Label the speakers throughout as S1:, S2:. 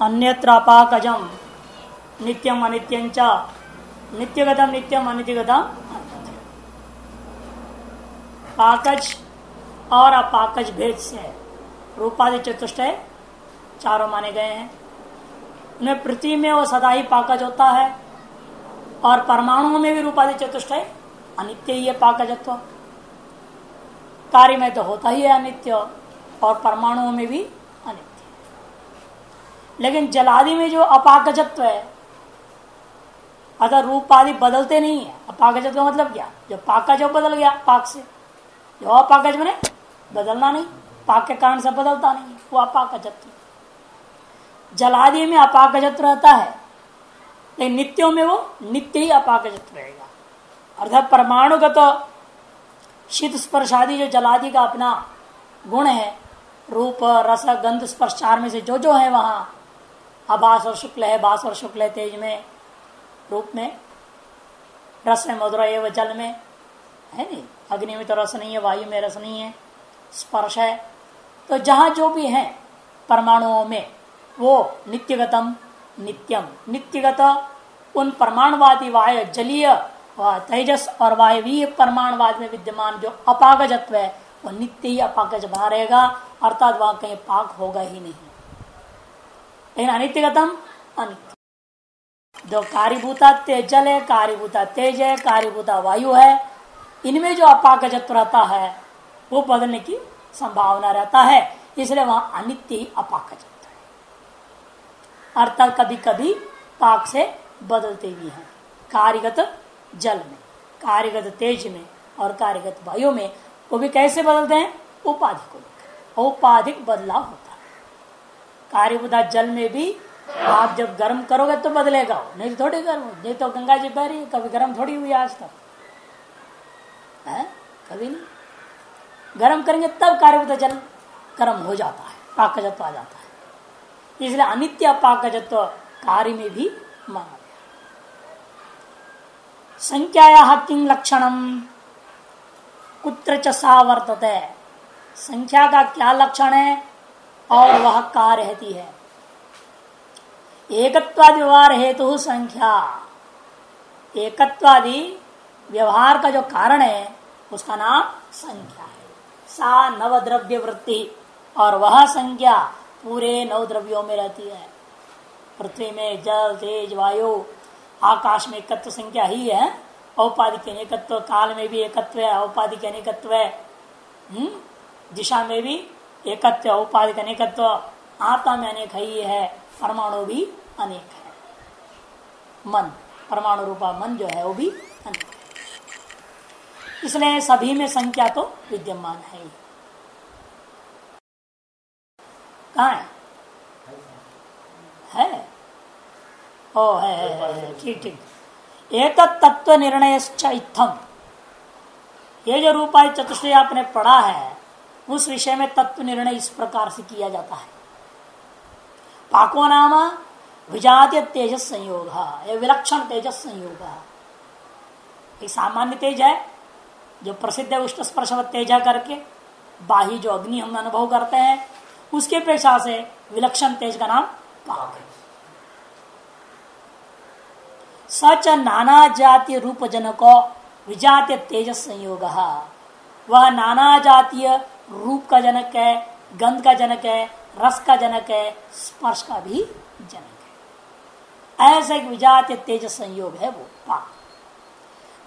S1: अन्यत्र अपाकजम नित्यम अनित्यंच नित्यगतम नित्यम अनित्यगतम पाकज और अपाकज भेद से रूपादि चतुष्ट चारों माने गए हैं। उन्हें पृथ्वी में वो सदा ही पाकज होता है। और परमाणुओं में भी रूपादि चतुष्ट अनित्य ही है पाकजत्व कार्य में तो होता ही है अनित्य। और परमाणुओं में भी लेकिन जलादि में जो अपाकजत्व है अगर रूप आदि बदलते नहीं है। अपाकजत्व का मतलब क्या? जो पाकज बदल गया, पाक से। जो अपाकज बने, बदलना नहीं। पाक के कारण से बदलता नहीं वो अपाकजत्व जलादि में अपाकजत्व रहता है, लेकिन नित्यों में वो नित्य ही अपाकजत्व रहेगा। अर्थात परमाणुगत तो शीत स्पर्श आदि जो जलादि का अपना गुण है, रूप, रस, गंध, स्पर्श चार में से जो जो है वहाँ अभास और शुक्ल है, बास और शुक्ल है तेज में, रूप में, रस है मधुर है जल में, है नहीं? अग्नि में तो रस नहीं है, वायु में रस नहीं है, स्पर्श है। तो जहाँ जो भी है परमाणुओं में, वो नित्यगतम, नित्यम। नित्यगत उन परमाणुवादी वायु, जलीय तेजस और वायवीय परमाणुवाद में विद्यमान जो अपागजत्व है, वो नित्य ही अपागज बना रहेगा, अर्थात वहाँ कहीं पाक होगा ही नहीं। लेकिन अनित्यगतम अनित्य जो कार्यभूता जल है कार्यभूता तेज है कार्यभूता वायु है इनमें जो अपागजत्व रहता है वो बदलने की संभावना रहता है इसलिए वहाँ अनित्य ही अपाकजत्व है अर्थात कभी कभी पाक से बदलते भी हैं कार्यगत जल में कार्यगत तेज में और कार्यगत वायु में वो भी कैसे बदलते हैं उपाधि को लेकर औपाधिक बदलाव होता है कार्यबुदा जल में भी आप जब गर्म करोगे तो बदलेगा। नहीं तो थोड़ी गर्म नहीं तो गंगा जी बह रही कभी गर्म थोड़ी हुई आज तक। है? कभी नहीं। गर्म करेंगे तब कार्यबुदा जल गर्म हो जाता है, पाकजत्व आ जाता है। इसलिए अनित्य पाकजत्व कार्य में भी माना संख्या किंग लक्षणम कुत्र चा वर्तते? संख्या का क्या लक्षण है? और वह का रहती है। एकत्वादि व्यवहार हेतु संख्या। एकत्वादि व्यवहार का जो कारण है, उसका नाम संख्या है। सा नव द्रव्य वृत्ति और वह संख्या पूरे नव द्रव्यों में रहती है। पृथ्वी में जल, तेज, वायु, आकाश में एकत्व संख्या ही है। औपाधिक अनेकत्व, काल में भी एकत्व है, औपाधिक अनेकत्व है। हम्म? दिशा में भी एकत्व औपाधिक अनेकत्व आत्मा में अनेक है ही है परमाणु भी अनेक है। मन, परमाणु रूपा मन जो है, वो भी अनेक है। इसलिए सभी में संख्या तो विद्यमान है ही। कहा है? है? ओ, है ठीक ठीक। एक तत्व निर्णय इत्थम। ये जो रूपाय चतुष्टय आपने पढ़ा है उस विषय में तत्व निर्णय इस प्रकार से किया जाता है। पाको नाम विजातीय तेजस संयोग विलक्षण तेजस संयोग एक सामान्य तेज है, जो प्रसिद्ध है उष्ट स्पर्श तेज करके, बाही जो अग्नि हम अनुभव करते हैं, उसके पेशा से विलक्षण तेज का नाम पाक है। सच नाना जातीय रूप जनको विजातीय तेजस संयोग वह नाना जातीय रूप का जनक है, गंध का जनक है, रस का जनक है, स्पर्श का भी जनक है। ऐसा एक विजातीय तेज संयोग है वो पाक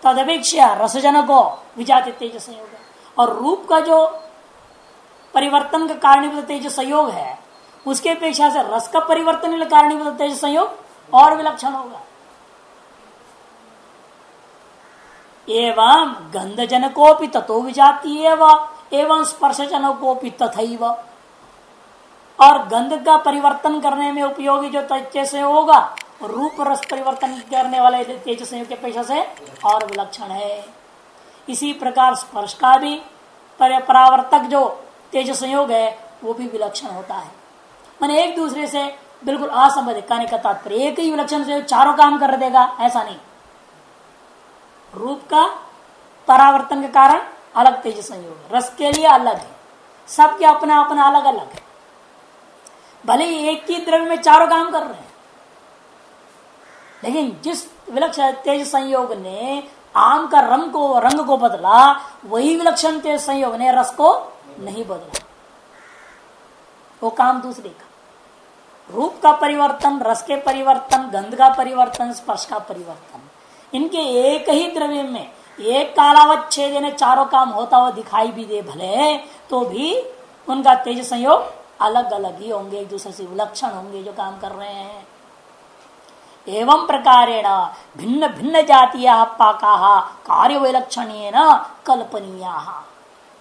S1: तदपेक्षा रस जनको विजातीय तेज संयोग है। और रूप का जो परिवर्तन का कारणीभूत तेज संयोग है, उसके अपेक्षा से रस का परिवर्तन कारणीभूत तेज संयोग और विलक्षण होगा। एवं गंध जनकोपि तथो विजाती एवं स्पर्श जनकोपि तथा और गंध का परिवर्तन करने में उपयोगी जो तथ्य से होगा रूप रस परिवर्तन करने वाले तेज संयोग के पेशा से और विलक्षण है। इसी प्रकार स्पर्श का भी परावर्तक जो तेज संयोग है, वो भी विलक्षण होता है। मैंने एक दूसरे से बिल्कुल असंबंधित कहने का तात्पर्य, एक ही विलक्षण से चारों काम कर देगा, ऐसा नहीं। रूप का परावर्तन के कारण अलग तेज संयोग रस के लिए अलग है। सबके अपना अपना अलग अलग है। भले ही एक ही द्रव्य में चारों काम कर रहे हैं। लेकिन जिस विलक्षण तेज संयोग ने आम का रंग को रंग को बदला, वही विलक्षण तेज संयोग ने रस को नहीं बदला। वो काम दूसरे का। रूप का परिवर्तन, रस के परिवर्तन, गंध का परिवर्तन, स्पर्श का परिवर्तन, इनके एक ही द्रव्य में एक कालावच्छेद ने चारों काम होता हुआ दिखाई भी दे भले तो भी उनका तेज संयोग अलग अलग ही होंगे, एक दूसरे से विलक्षण होंगे जो काम कर रहे हैं। एवं प्रकारेण भिन्न भिन्न जातीय पाका, कार्य विलक्षण कल्पनीय।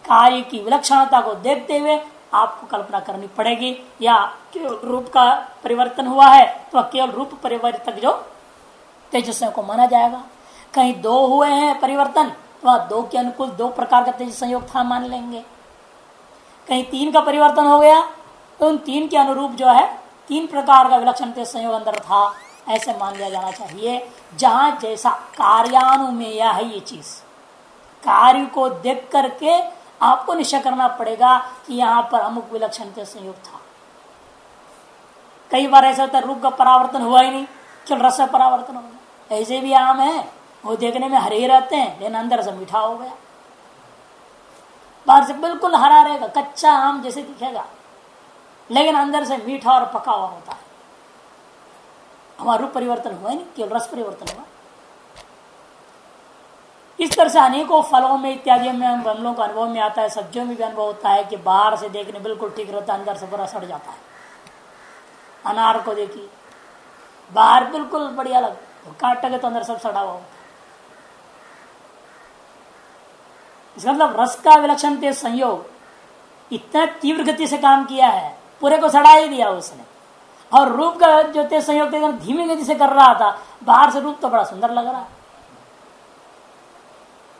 S1: कार्य की विलक्षणता को देखते हुए आपको कल्पना करनी पड़ेगी, या रूप का परिवर्तन हुआ है तो केवल रूप परिवर्तक जो तेजस्व को माना जाएगा। कहीं दो हुए हैं परिवर्तन तो दो के अनुकूल दो प्रकार का तेज संयोग था मान लेंगे। कहीं तीन का परिवर्तन हो गया तो उन तीन के अनुरूप जो है, तीन प्रकार का विलक्षण तेज संयोग अंदर था। ऐसे मान लिया जाना चाहिए, जहाँ जैसा कार्यानुमेय है ये चीज़। कार्य को देख करके आपको निश्चय करना पड़ेगा कि यहाँ पर अमुक विलक्षण तेज संयोग था। कई बार ऐसा होता है, रूप का परावर्तन हुआ ही नहीं चल रस परावर्तन हो गया। ऐसे भी आम है। वो देखने में हरे ही रहते हैं, लेकिन अंदर से मीठा हो गया। बाहर से बिल्कुल हरा रहेगा, कच्चा आम जैसे दिखेगा, लेकिन अंदर से मीठा और पका हुआ होता है। हमारा रूप परिवर्तन हुआ नहीं, केवल रस परिवर्तन हुआ। इस तरह से अनेकों फलों में इत्यादि में, हम लोगों का अनुभव में आता है, सब्जियों में भी अनुभव होता है कि बाहर से देखने बिल्कुल ठीक रहता है, अंदर से बुरा सड़ जाता है। अनार को देखिए, बाहर बिल्कुल बढ़िया लग तो काटोगे तो अंदर सब सड़ा हुआ होता इसका मतलब रस का विलक्षण तेज संयोग। इतना तीव्र गति से काम किया है, पूरे को सड़ा ही दिया उसने। और रूप का जो तेज संयोग थे धीमी गति से कर रहा था, बाहर से रूप तो बड़ा सुंदर लग रहा।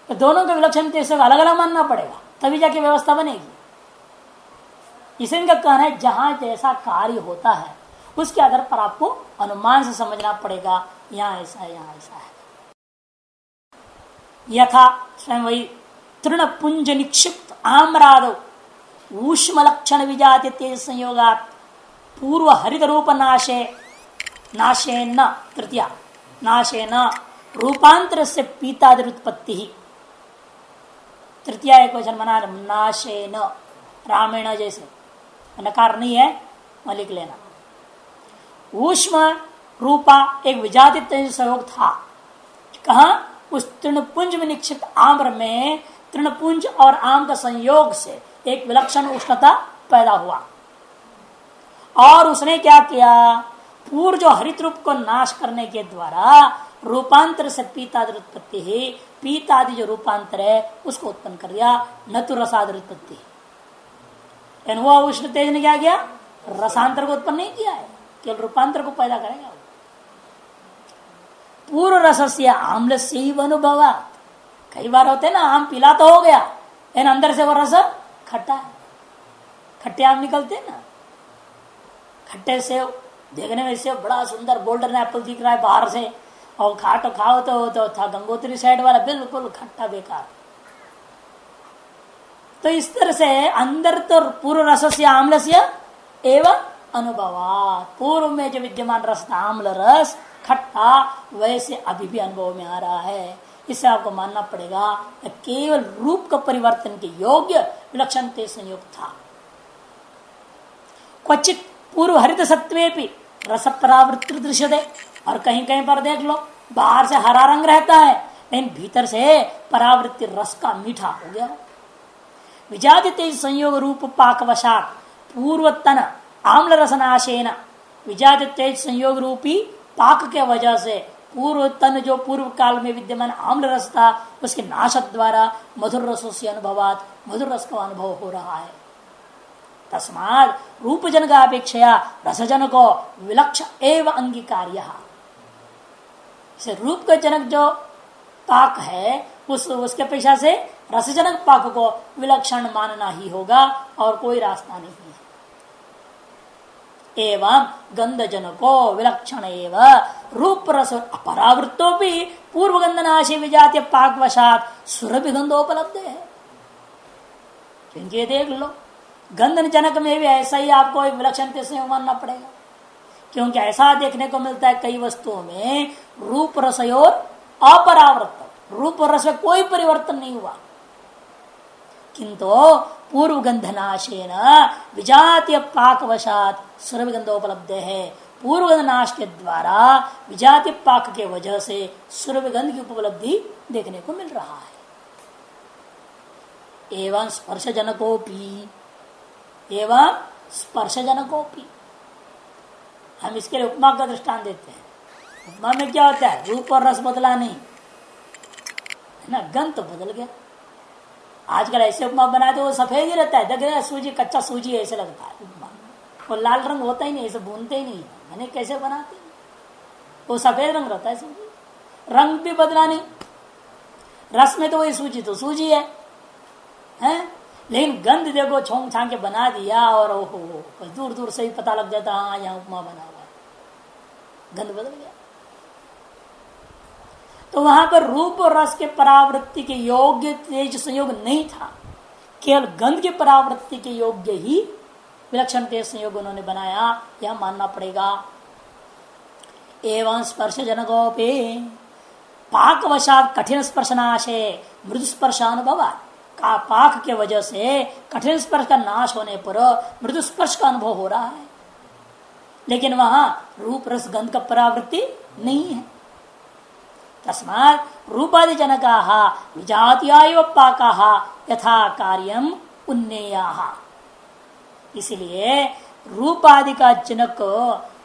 S1: तो दोनों के विलक्षण तेज अलग अलग मानना पड़ेगा, तभी जाके व्यवस्था बनेगी। इसे इनका कहना है, जहाँ जैसा कार्य होता है, उसके आधार पर आपको अनुमान से समझना पड़ेगा, यहाँ ऐसा है, यहाँ ऐसा है। यथा, स्वयं वही तृण पुंज निक्षिप्त आम्राद ऊष्म लक्षण विजाति तेज संयोगा पूर्व हरित रूप नाशे नाशे न तृतीया। नाशे न रूपांतर से पीतादि उत्पत्ति ही तृतीया एक वचन मना नाशे न रामेण जैसे नकार नहीं है लिख लेना। ऊष्म रूपा एक विजातित संयोग था। कहा, उस तृणपुंज में निक्षिप्त आम्र में तृणपुंज और आम का संयोग से एक विलक्षण उष्णता पैदा हुआ। और उसने क्या किया? पूर्व जो हरित रूप को नाश करने के द्वारा रूपांतर से पीतादि उत्पत्ति ही, पीतादि जो रूपांतर है, उसको उत्पन्न कर दिया न तो रसाद उत्पत्ति हुआ उष्ण तेज ने क्या किया? रसांतर को उत्पन्न नहीं किया है, केवल रूपांतर को पैदा करेगा पूर्व रस से आम्ल से ही अनुभव कई बार होते ना आम पीला तो हो गया लेकिन अंदर से वो रस खट्टा है। खट्टे आम निकलते ना। खट्टे से देखने में से बड़ा सुंदर गोल्डन एप्पल दिख रहा है बाहर से और खा तो खाओ तो, तो था गंगोत्री साइड वाला बिल्कुल खट्टा बेकार। तो इस तरह से अंदर तो पूर्व रस से आम्ल से एवं अनुभव पूर्व में जो विद्यमान रस था आम्ल रस खट्टा वैसे अभी भी अनुभव में आ रहा है। इससे आपको मानना पड़ेगा केवल रूप का परिवर्तन के योग्य विलक्षण संयोग था। क्वचित पूर्व हरित सत्वे भी रस परावृत्ति दृश्य दे और कहीं कहीं पर देख लो, बाहर से हरा रंग रहता है, लेकिन भीतर से परावृत्ति रस का मीठा हो गया। विजाति संयोग रूप पाकवशात पूर्व तन आम्ल रसनाशेन विजात तेज संयोग रूपी पाक के वजह से पूर्व तन जो पूर्व काल में विद्यमान आम्ल रस था, उसके नाश द्वारा मधुर रसों से अनुभवात, मधुर रस का अनुभव हो रहा है। तस्मात रूप जन का अपेक्षा रसजन को विलक्ष एवं अंगीकार्य। रूप का जनक जो पाक है, उस, उसके अपेक्षा से रसजनक पाक को विलक्षण मानना ही होगा और कोई रास्ता नहीं। एवं गंध को विलक्षण एवं रूप रस अपरावृत्तो भी पूर्व गंधनाशी विजातीय पाकवशात सुरभि गंधोपलब्ध है क्योंकि देख लो गंधन जनक में भी ऐसा ही आपको विलक्षण से मानना पड़ेगा। क्योंकि ऐसा देखने को मिलता है कई वस्तुओं में रूप रसयोर अपरावृत रूप रस में कोई परिवर्तन नहीं हुआ। किंतु पूर्व गंधनाशेन विजातीय पाकवशात सुरभिगंधोपलब्ध है पूर्व नाश के द्वारा विजाति पाक के वजह से सुरभिगंध की उपलब्धि देखने को मिल रहा है। एवं स्पर्श जनकोपी एवं स्पर्श जनकोपी हम इसके लिए उपमा का दृष्टान देते हैं। उपमा में क्या होता है? रूप और रस बदला नहीं। है ना? गंध तो बदल गया। आजकल ऐसे उपमा बनाए तो वो सफ़ेद ही रहता है। देख रहे सूजी, कच्चा सूजी ऐसे लगता है। उपमा वो लाल रंग होता ही नहीं, ऐसे भूनते ही नहीं। मैंने कैसे बनाते? वो सफ़ेद रंग रहता है सूजी। रंग भी बदला नहीं। रस में तो वही सूजी तो सूजी है। हैं? लेकिन गंध देखो, छोंग छांग के बना दिया और ओहो दूर दूर से ही पता लग जाता हाँ यहाँ उपमा बना हुआ गंध बदल गया। तो वहाँ पर रूप और रस के परावृत्ति के योग्य तेज संयोग नहीं था। केवल गंध के परावृत्ति के योग्य ही विलक्षण तेज संयोग उन्होंने बनाया। यह मानना पड़ेगा। एवं स्पर्श जनकोपे पाकवशात कठिन स्पर्शनाशे मृदु स्पर्शानुभव का पाक के वजह से कठिन स्पर्श का नाश होने पर मृदु स्पर्श का अनुभव हो रहा है। लेकिन वहाँ रूप, रस, गंध का परावृत्ति नहीं है। तस्मात रूपादि जनका विजातिया पाका यथा कार्यम उन्नेया। इसलिए रूपादि का जनक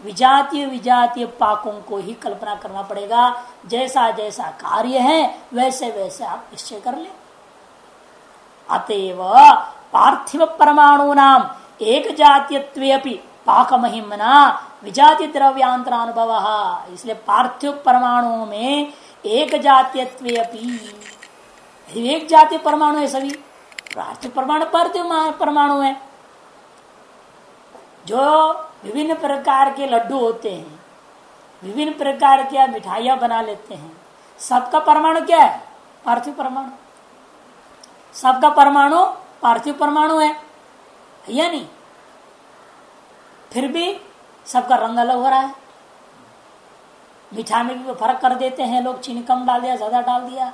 S1: विजातीय विजातीय पाकों को ही कल्पना करना पड़ेगा। जैसा जैसा कार्य है, वैसे वैसे आप निश्चय कर ले। अतएव पार्थिव परमाणु नाम एक जातीय पाक महिमना विजाति द्रव्यांतरानुभव इसलिए पार्थिव परमाणुओं में एक जातीय एक जातीय परमाणु है सभी। पार्थिव परमाणु पार्थिव परमाणु है। जो विभिन्न प्रकार के लड्डू होते हैं, विभिन्न प्रकार की मिठाइयाँ बना लेते हैं। सबका परमाणु क्या है? पार्थिव परमाणु। सबका परमाणु पार्थिव परमाणु है या नहीं? फिर भी सबका रंग अलग हो रहा है। मिठाई में भी फ़र्क कर देते हैं, लोग चीनी कम डाल दिया, ज़्यादा डाल दिया।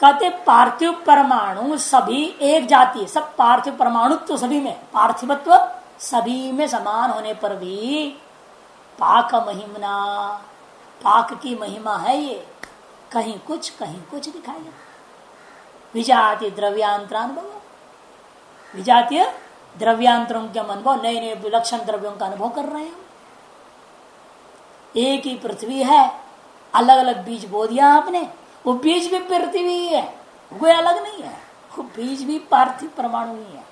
S1: कहते पार्थिव परमाणु सभी एक जाति सब पार्थिव परमाणु तो सभी में पार्थिवत्व सभी में समान होने पर भी पाक महिमना, पाक की महिमा है ये। कहीं कुछ कहीं कुछ दिखाई विजातीय द्रव्यांतरानुभव विजातीय द्रव्यांतरों के अनुभव नए नए विलक्षण द्रव्यों का अनुभव कर रहे हैं। एक ही पृथ्वी है अलग अलग बीज बो दिया आपने। वो बीज भी पृथ्वी है कोई अलग नहीं है। वो बीज भी पार्थिव परमाणु ही है।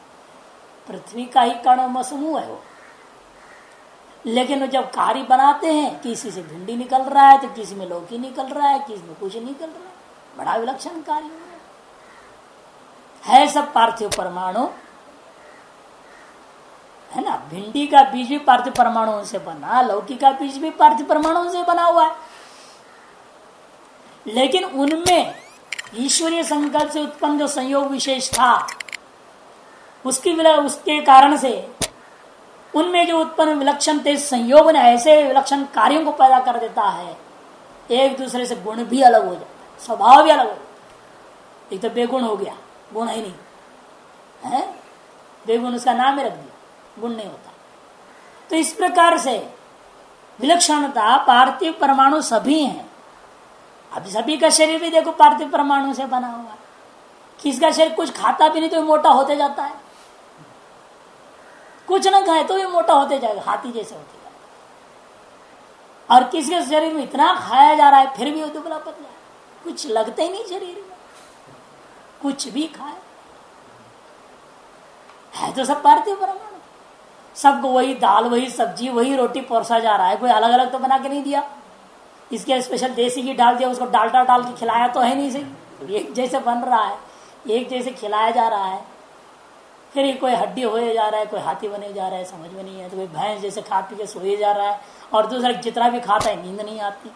S1: पृथ्वी का ही कण समूह है वो। लेकिन वो जब कार्य बनाते हैं, किसी से भिंडी निकल रहा है तो किसी में लौकी निकल रहा है, किसी में कुछ निकल रहा है। बड़ा विलक्षण कार्य है सब पार्थिव परमाणु है ना? भिंडी का बीज भी पार्थिव परमाणु से बना, लौकी का बीज भी पार्थिव परमाणु से बना हुआ है। लेकिन उनमें ईश्वरीय संकल्प से उत्पन्न जो संयोग विशेष था, उसकी उसके कारण से उनमें जो उत्पन्न विलक्षण तेज संयोग ने, ऐसे विलक्षण कार्यों को पैदा कर देता है। एक दूसरे से गुण भी अलग हो जाता स्वभाव भी अलग हो जाता एक तो बेगुण हो गया, गुण ही नहीं, है? बेगुण उसका नाम ही रख दिया। गुण नहीं होता। तो इस प्रकार से विलक्षणता पार्थिव परमाणु सभी हैं। अभी सभी का शरीर भी देखो पार्थिव परमाणु से बना हुआ है। किसका शरीर कुछ खाता भी नहीं तो मोटा होते जाता है। कुछ ना खाए तो भी मोटा होते जाएगा, हाथी जैसे होते जाएगा और किसके शरीर में इतना खाया जा रहा है, फिर भी वो दुबला पतला कुछ लगता ही नहीं शरीर में। कुछ भी खाए। है तो सब पार्थिव परमाणु। सबको वही दाल, वही सब्ज़ी, वही रोटी परोसा जा रहा है। कोई अलग अलग तो बना के नहीं दिया। इसके स्पेशल देसी घी डाल दिया, उसको डालटा डाल के खिलाया तो है नहीं सही। एक जैसे बन रहा है, एक जैसे खिलाया जा रहा है। फिर ये कोई हड्डी होए जा रहा है, कोई हाथी बने जा रहा है, समझ में नहीं है तो कोई भैंस जैसे खा पी के सोए जा रहा है, और दूसरा जितना भी खाता है, नींद नहीं आती।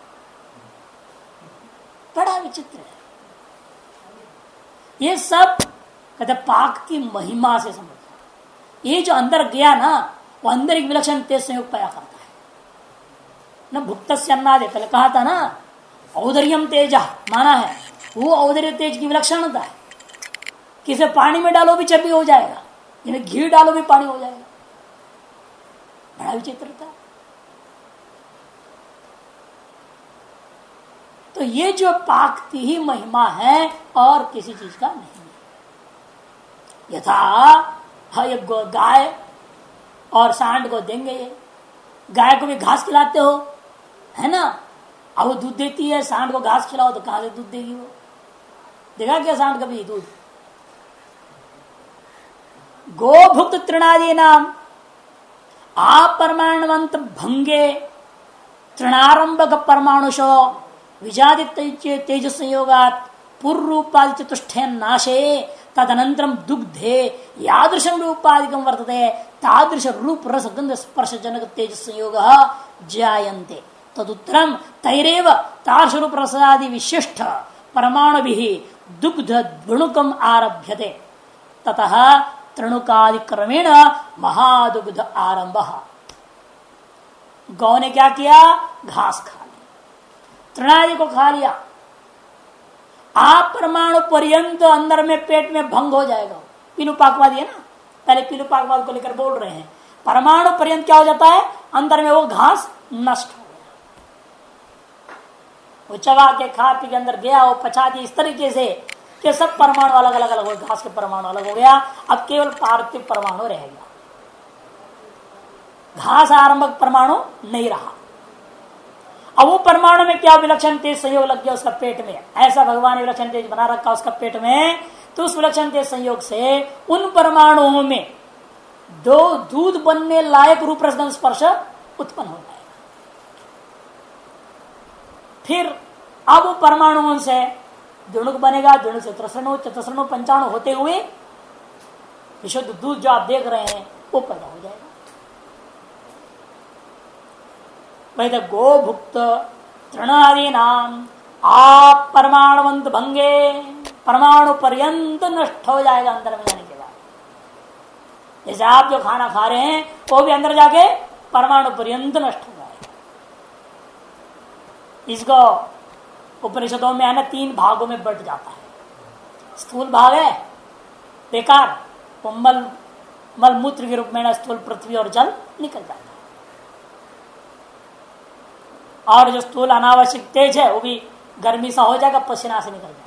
S1: बड़ा विचित्र है। ये सब कहते पाक की महिमा से समझ। ये जो अंदर गया ना, वो अंदर एक विलक्षण तेज संयोग पाया करता है। न भुक्त से अन्नादे, पहले कहा था ना औदर्यम तेज, माना है, वो औदर्य तेज की विलक्षणता है। किसे पानी में डालो भी चर्बी हो जाएगा जिन्हें घी डालो भी पानी हो जाएगा। बड़ा विचित्रता तो ये जो पाकती ही महिमा है, और किसी चीज़ का नहीं है गाय और सांड को देंगे ये। गाय को भी घास खिलाते हो, है ना? अब वो दूध देती है, सांड को घास खिलाओ तो कहाँ से दूध देगी वो? देखा क्या सांड कभी दूध? गोभुक्त तृणादि नाम। अपरमाणवंत भंगे, तृणारंभक परमाणुषो विजादित्य तेज संयोगात पूर्व रूपाल चतुष्ठे नाशे। तदनंतरम दुग्धे यादृशम रूपाधिकम वर्तते, तादृश रूप रस गंध स्पर्श जनक तेज संयोग जायन्ते तदुत्तरम तैरेव तादृश रूप रसादि विशिष्ट परमाणु दुग्ध द्वणुकम आरभ्यते। ततः तृणुकाधिक्रमेण महादुग्ध आरंभ गौ ने क्या किया? घास खा ली तृणादि को खा लिया। आप परमाणु पर्यंत अंदर में पेट में भंग हो जाएगा। पीलू पाकवाद है ना? पहले पीलू पाकवाद को लेकर बोल रहे हैं। परमाणु पर्यंत क्या हो जाता है? अंदर में वो घास नष्ट हो गया। वो चबा के खा पी के अंदर गया, वो पचा दी इस तरीके से कि सब परमाणु अलग अलग अलग हो घास के परमाणु अलग हो गया। अब केवल पार्थिव परमाणु रह गया। घास आरंभक परमाणु नहीं रहा। अब वो परमाणु में क्या विलक्षण तेज संयोग लग गया उसका पेट में? ऐसा भगवान ने विलक्षण तेज बना रखा उसका पेट में तो उस विलक्षण तेज संयोग से उन परमाणुओं में दो दूध बनने लायक रूप रसगन स्पर्श उत्पन्न हो जाएगा। फिर अब परमाणुओं से दुणुक बनेगा दुणुक से त्रसणु पंचाणु होते हुए विशुद्ध दूध जो आप देख रहे हैं, वो पैदा हो जाएगा। वैद गो भुक्त तृणादि नाम आप परमाणुवंत भंगे, परमाणु पर्यंत नष्ट हो जाएगा अंदर में जाने के बाद। जैसे आप जो खाना खा रहे हैं, वो भी अंदर जाके परमाणु पर्यंत नष्ट हो जाएगा। इसको उपनिषदों में है ना तीन भागों में बट जाता है। स्थूल भाग है, बेकार, वो मल मल मूत्र के रूप में ना स्थूल पृथ्वी और जल निकल जाता है। और जो स्थूल अनावश्यक तेज है, वो भी गर्मी सा हो जाएगा, पसीना से निकल जाएगा।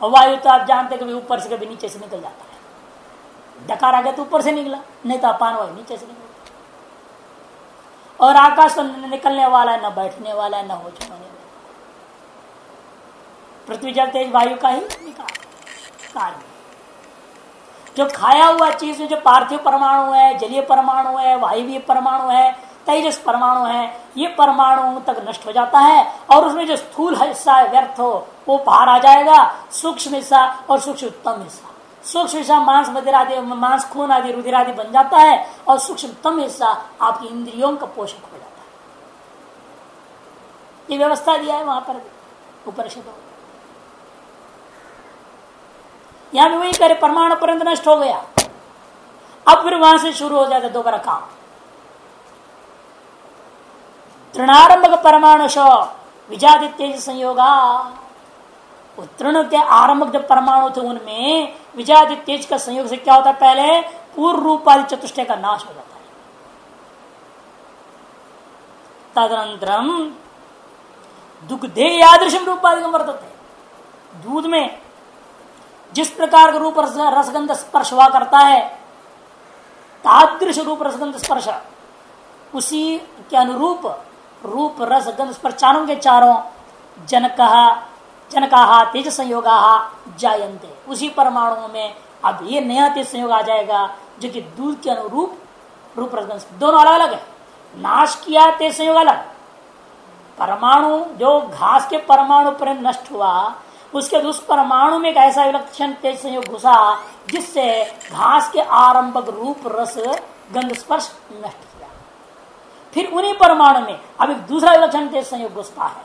S1: वायु तो आप जानते कभी ऊपर से कभी नीचे से निकल जाता है। डकार आ गया तो ऊपर से निकला, नहीं तो अपान वायु नीचे से निकला और आकाश तो निकलने वाला है, न बैठने वाला है, न हो चुका पृथ्वी जल तेज वायु का ही निकाल कार्य जो खाया हुआ चीज़ में जो पार्थिव परमाणु है, जलीय परमाणु है वायु परमाणु है, तेजस परमाणु है, ये परमाणु तक नष्ट हो जाता है और उसमें जो स्थूल हिस्सा है, व्यर्थ हो, वो बाहर आ जाएगा, सूक्ष्म हिस्सा और सूक्ष्म उत्तम हिस्सा। सूक्ष्म हिस्सा मांस मदिर आदि मांस, खून आदि रुधिर आदि बन जाता है और सूक्ष्मतम हिस्सा आपकी इंद्रियों का पोषक हो जाता है। ये व्यवस्था दिया है वहाँ पर उपनिषदों यहाँ भी वही करे परमाणु पर्यंत नष्ट हो गया। अब फिर वहाँ से शुरू हो जाता दोबारा काम। तृणारंभ परमाणु शो विजादित्य संयोगा। तृण के आरंभ जब परमाणु थे उनमें विजादि तेज का संयोग से क्या होता है पहले? पूर्व रूपादि चतुष्टय का नाश हो जाता है। तदनंतरम दुग्धे यादृशम रूपादि वर्तते दूध में जिस प्रकार का रूप रसगंध स्पर्श हुआ करता है, तादृश रूप रसगंध स्पर्श, उसी के अनुरूप रूप रसगंध स्पर्श चारों के चारों जनक, जनका तेज संयोगा जायंते उसी परमाणुओं में अब ये नया तेज संयोग आ जाएगा, जो कि दूध के अनुरूप रूप रसगंध दोनों अलग अलग है। नाश किया तेज संयोग अलग। परमाणु, जो घास के परमाणु पर नष्ट हुआ उसके उस परमाणु में एक ऐसा विलक्षण तेज संयोग घुसा, जिससे घास के आरंभक रूप रस गंध स्पर्श नष्ट किया। फिर उन्हीं परमाणु में अब एक दूसरा विलक्षण तेज संयोग घुसता है।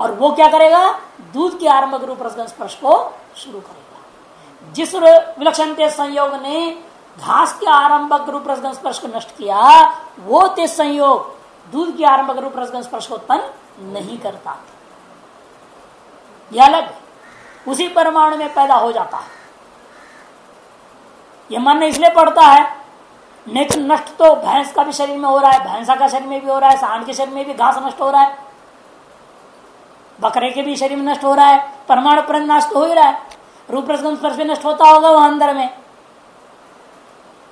S1: और वो क्या करेगा? दूध के आरंभ रूप रसगन स्पर्श को शुरू करेगा। जिस विलक्षण तेज संयोग ने घास के आरंभक रूप रसगन स्पर्श को नष्ट किया, वो तेज संयोग दूध के आरंभक रूप रसगन स्पर्श को उत्पन्न नहीं करता। यह अलग उसी परमाणु में पैदा हो जाता है। यह मन इसलिए पड़ता है तो नष्ट तो भैंस का भी शरीर में हो रहा है, भैंसा का शरीर में भी हो रहा है, सांड के शरीर में भी घास नष्ट हो रहा है, बकरे के भी शरीर में नष्ट हो रहा है, परमाणु पर नष्ट हो ही रहा है, रूप स्पर्श भी नष्ट होता होगा वहाँ अंदर में।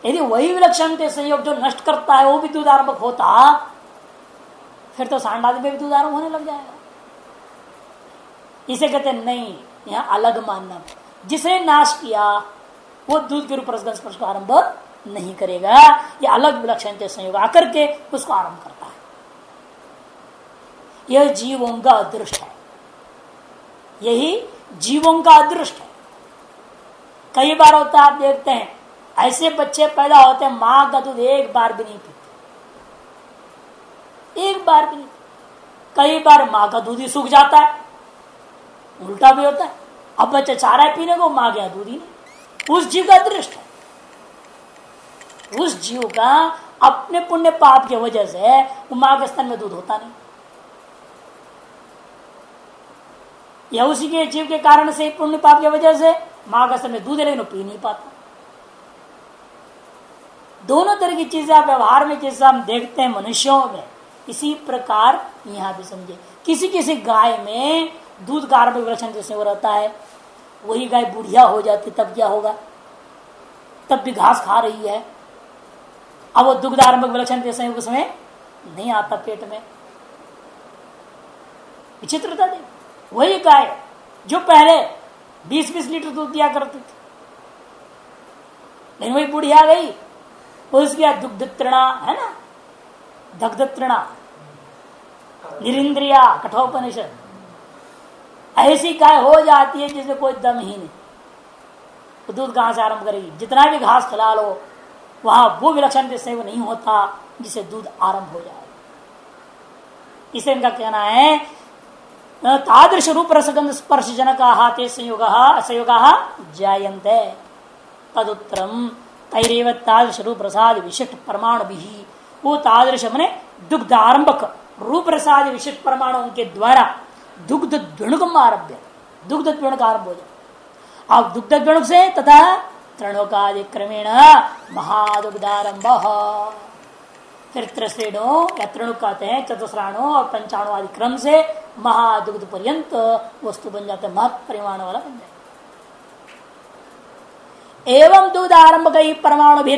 S1: यदि वही विलक्षण संयोग जो नष्ट करता है, वो भी दूधारंभक होता, फिर तो सांड आदि में भी दूधारंभ होने लग जाएगा। इसे कहते नहीं। यहाँ अलग मानना। जिसने नाश किया, वो दूध के रूप स्पर्श को आरंभ नहीं करेगा। ये अलग विलक्षण संयोग आकर के उसको आरंभ करता है। यह जीवों का अदृष्ट है। यही जीवों का अदृष्ट है। कई बार होता है, आप देखते हैं, ऐसे बच्चे पैदा होते हैं, माँ का दूध एक बार भी नहीं पीते। एक बार भी नहीं। कई बार माँ का दूध ही सूख जाता है। उल्टा भी होता है। अब बच्चा चारा पीने को माँ गया दूध ही नहीं उस जीव का दृष्ट है। उस जीव का अपने पुण्य पाप की वजह से माँ के स्तन में दूध होता नहीं। या उसी के जीव के कारण से पुण्य पाप की वजह से माँ का स्तन में दूध लेकिन पी नहीं पाता। दोनों तरह की चीज़ें आप व्यवहार में, जैसे हम देखते हैं मनुष्यों में, इसी प्रकार यहाँ भी समझे किसी किसी गाय में दूध का आरंभ विलक्षण जैसे वो रहता है, वही गाय बुढ़िया हो जाती तब क्या होगा? तब भी घास खा रही है। अब वो दुग्ध आरंभ विलक्षण जैसे उसमें नहीं आता पेट में। विचित्रता दे वही गाय जो पहले 20-20 लीटर दूध दिया करती थी, लेकिन वही बुढ़िया गई। उसके दुग्ध तृणा है ना? दग्ध तृणा निरिंद्रिया, कठोपनिषद। ऐसी गाय हो जाती है जिसमें कोई दम ही नहीं। तो दूध कहाँ से आरंभ करेगी? जितना भी घास खिला लो, वहाँ वो विलक्षण वो नहीं होता जिसे दूध आरंभ हो जाए। इसे इनका कहना है तादृश रूप रसगंध स्पर्श जनक हाथे संयोग असयोग जायते तदुत्तरम तैरव तादृश रूप प्रसाद विशिष्ट परमाणु भी। वो तादृश मने दुग्ध आरंभक रूप प्रसाद विशिष्ट परमाणु के द्वारा दुग्ध द्वणुकम आरभ्य दुग्ध द्वणुक आरंभ हो जाए अब दुग्ध द्वणुक से तथा तृणुकादिक्रमेण महादुग्धारंभ फिर त्रिश्रेणो या तृणुक कहते हैं, चतुस्राणो और पंचाणु आदि क्रम से महादुग्ध पर्यंत वस्तु बन जाते महत परिमाण वाला बन जाए एवं दूध आरंभ गई परमाणु भी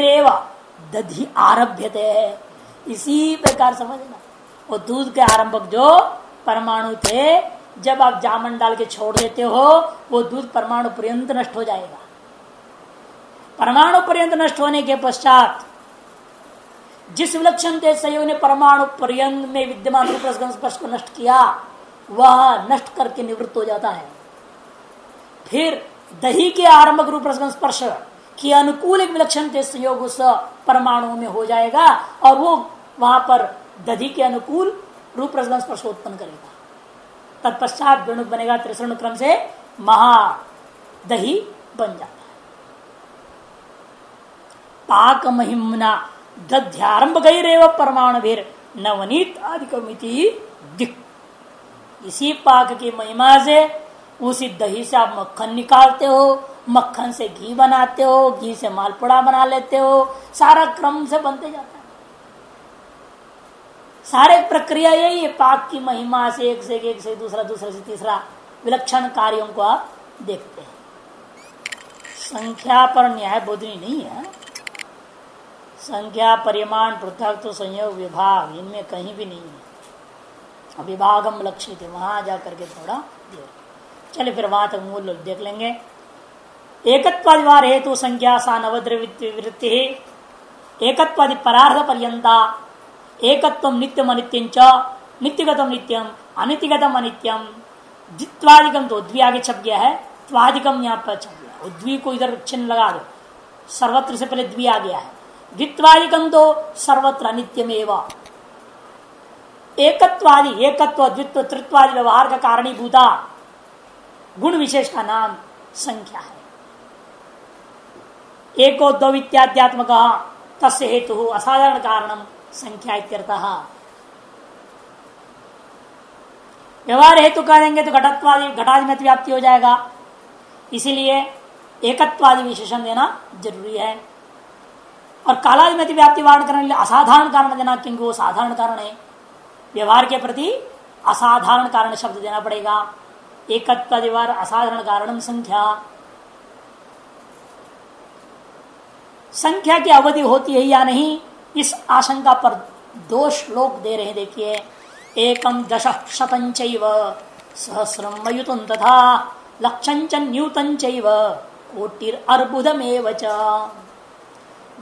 S1: दधि आरभ्य इसी प्रकार समझना। वो दूध के आरंभक जो परमाणु थे, जब आप जामन डाल के छोड़ देते हो, वो दूध परमाणु पर्यंत नष्ट हो जाएगा। परमाणु पर्यंत नष्ट होने के पश्चात, जिस विलक्षण तेज सहयोग ने परमाणु पर्यंत में विद्यमान स्पर्श को नष्ट किया, वह नष्ट करके निवृत्त हो जाता है। फिर दही के आरंभक रूप स्पर्श की अनुकूल एक विलक्षण तेज संयोग उस परमाणु में हो जाएगा, और वो वहाँ पर दही के अनुकूल रूप रसगन स्पर्श उत्पन्न करेगा। तत्पश्चात विणुक बनेगा त्रिशण क्रम से महा दही बन जाता है। पाक महिमना दध्यारंभ गई रेव परमाणु भीर नवनीत आदिकमिति दिख इसी पाक की महिमा से उसी दही से आप मक्खन निकालते हो, मक्खन से घी बनाते हो, घी से मालपुड़ा बना लेते हो, सारा क्रम से बनते जाता है। सारे प्रक्रिया यही है। पाक की महिमा से एक से एक से दूसरा, दूसरे से तीसरा विलक्षण कार्यों को आप देखते हैं। संख्या पर न्याय बोधनी नहीं है। संख्या, परिमाण पृथक तो संयोग, विभाग, इनमें कहीं भी नहीं है। विभागम लक्षित है, वहाँ जाकर के थोड़ा देख चले फिर वहाँ तक मूल देख लेंगे। एकत्वादिवार हेतु संख्या सा नवद्रवृत्ति एकत्वादि परार्थ पर्यंता एकत्व नित्यम अनित्यम च, नित्यगतम नित्यम, अनित्यगतम अनित्यम। द्वित्वादिकम तो द्वि आगे छप गया है त्वादिकम यहाँ पर छप गया द्वि को इधर चिन्ह लगा दो, सर्वत्र से पहले द्वि आ गया है। द्वित्वादिकम तो सर्वत्र अनित्यम एवं एकत्वादि, एकत्व, द्वित्व तृत्वादि व्यवहार का कारणीभूता गुण विशेष का नाम संख्या है। एको दो इत्याद्यात्मक तस्य हेतु असाधारण कारण संख्या व्यवहार हेतु करेंगे तो घटत्वादि घटादि में व्याप्ति हो जाएगा। इसीलिए एकत्वादि विशेषण देना ज़रूरी है। और कालादि में व्याप्ति वारण करने के लिए असाधारण कारण देना क्योंकि वो साधारण कारण है। व्यवहार के प्रति असाधारण कारण शब्द देना पड़ेगा। एकत्वादिवार असाधारण कारण संख्या। संख्या की अवधि होती है या नहीं? इस आशंका पर दो श्लोक दे रहे देखिए। एकम दश शतं सहस्रम मयुतम तथा लक्षंच न्यूतं कोटिर अर्बुदमेव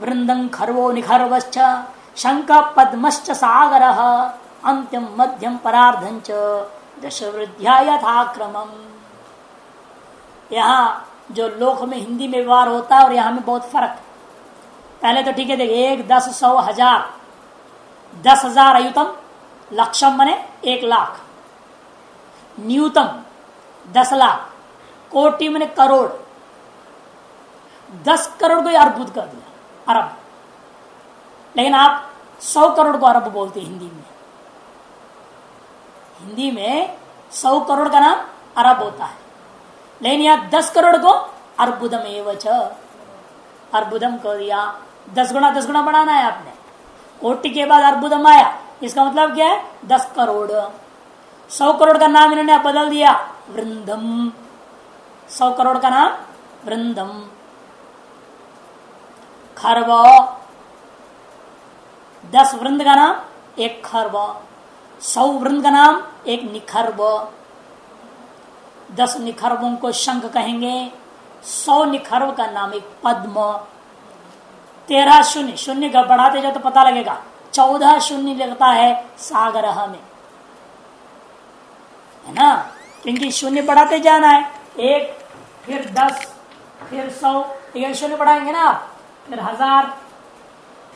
S1: वृंदं खर्वो निखर्वश्च शंख पद्मश्च सागर अंत्यम मध्यम परार्धं दश वृद्धिया यथाक्रमम। यहाँ जो लोक में हिंदी में व्यवहार होता है और यहाँ में बहुत फ़र्क। पहले तो ठीक है देखिए एक दस सौ हज़ार। दस हज़ार अयुतम लक्षम मने एक लाख। न्यूतम, दस लाख। कोटि मने करोड़। दस करोड़ को अर्बुद कर दिया, अरब। लेकिन आप सौ करोड़ को अरब बोलते हिंदी में। हिंदी में सौ करोड़ का नाम अरब होता है। लेकिन यहाँ दस करोड़ को अर्बुदम एवच अर्बुदम कर दिया। दस गुना दस गुना बढ़ाना है आपने। कोटि के बाद अर्बुदम आया इसका मतलब क्या है? दस करोड़। सौ करोड़ का नाम इन्होंने बदल दिया, वृंदम। सौ करोड़ का नाम वृंदम। खरब। दस वृंद का नाम एक खरब। सौ वृंद का नाम एक निखरब। दस निखरबों को शंख कहेंगे। सौ निखरब का नाम एक पद्म। तेरह शून्य शून्य का बढ़ाते जाओ तो पता लगेगा। चौदह शून्य लगता है सागर में। है ना? क्योंकि शून्य बढ़ाते जाना है। एक, फिर दस, फिर सौ। एक शून्य बढ़ाएँगे ना आप? फिर हज़ार,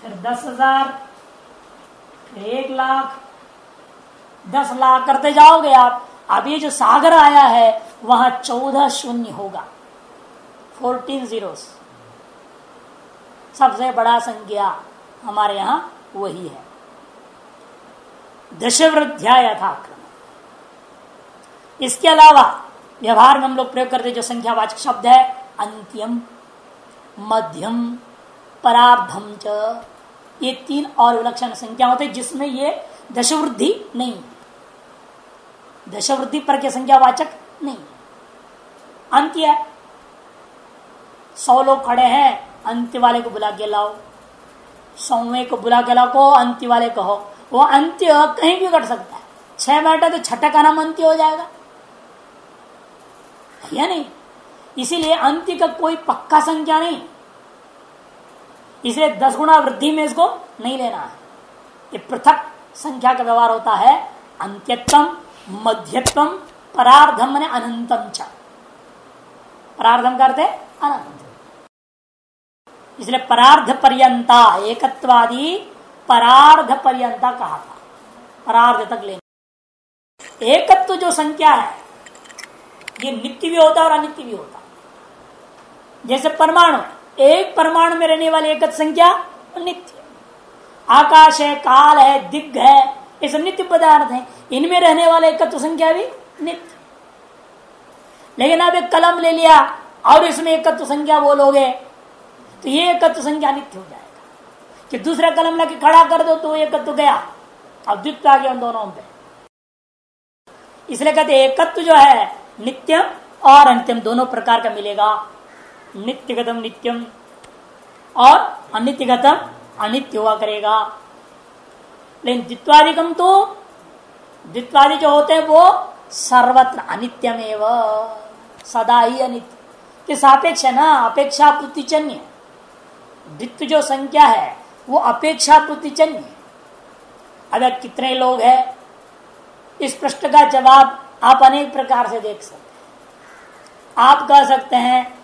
S1: फिर दस हज़ार, फिर एक लाख। दस लाख करते जाओगे आप। अब ये जो सागर आया है, वहाँ चौदह शून्य होगा। फोर्टीन ज़ीरो सबसे बड़ा संख्या हमारे यहाँ वही है। दशवृद्ध्या यथाक्रम। इसके अलावा व्यवहार में हम लोग प्रयोग करते जो संख्यावाचक शब्द है, अंत्यम, मध्यम परार्धम च। ये तीन और विलक्षण संख्या होते जिसमें ये दशवृद्धि नहीं। दशवृद्धि पर के संख्यावाचक नहीं। अंत्य, सौ लोग खड़े हैं अंत्य वाले को बुला के लाओ। सौवे को बुला के लाओ को अंत्य वाले कहो। वो अंत्य कहीं भी घट सकता है। छह बैठा तो छठा का नाम अंत्य हो जाएगा। या नहीं? इसीलिए अंत्य का कोई पक्का संख्या नहीं। इसलिए दस गुणा वृद्धि में इसको नहीं लेना है। ये पृथक संख्या का व्यवहार होता है अंत्यत्म मध्यत्म परार्धम, मैंने अनंतम च। परार्धम करते अनंत। इसलिए परार्ध पर्यंता एकत्वादी परार्ध पर्यंता कहा था। परार्ध तक लेना एकत्व जो संख्या है, ये नित्य भी होता और अनित्य भी होता जैसे परमाणु, एक परमाणु में रहने वाली एकत संख्या नित्य आकाश है, काल है, दिग्ग है, ये सब नित्य पदार्थ है। इनमें रहने वाले एकत्व संख्या भी नित्य लेकिन अब एक कलम ले लिया, और इसमें एकत्व संख्या बोलोगे तो ये एकत्व संख्या नित्य हो जाएगा। कि दूसरा कलम लेके खड़ा कर दो तो एकत्व गया। अब द्वित्व आ गया उन दोनों पे इसलिए कहते एकत्व जो है, नित्यम और अंत्यम, दोनों प्रकार का मिलेगा। नित्यगतम नित्यम और अनित्यगतम अनित्य हुआ करेगा। लेकिन द्वित्वादिकम तो द्वित्वादि जो होते हैं वो सर्वत्र अनित्यम एवं सदा ही अनित्य। के सापेक्ष है ना, अपेक्षा प्रतिचन्य द्वित्व जो संख्या है, वो अपेक्षा प्रतिचन्य अगर कितने लोग हैं, इस प्रश्न का जवाब आप अनेक प्रकार से देख सकते हैं। आप कह सकते हैं,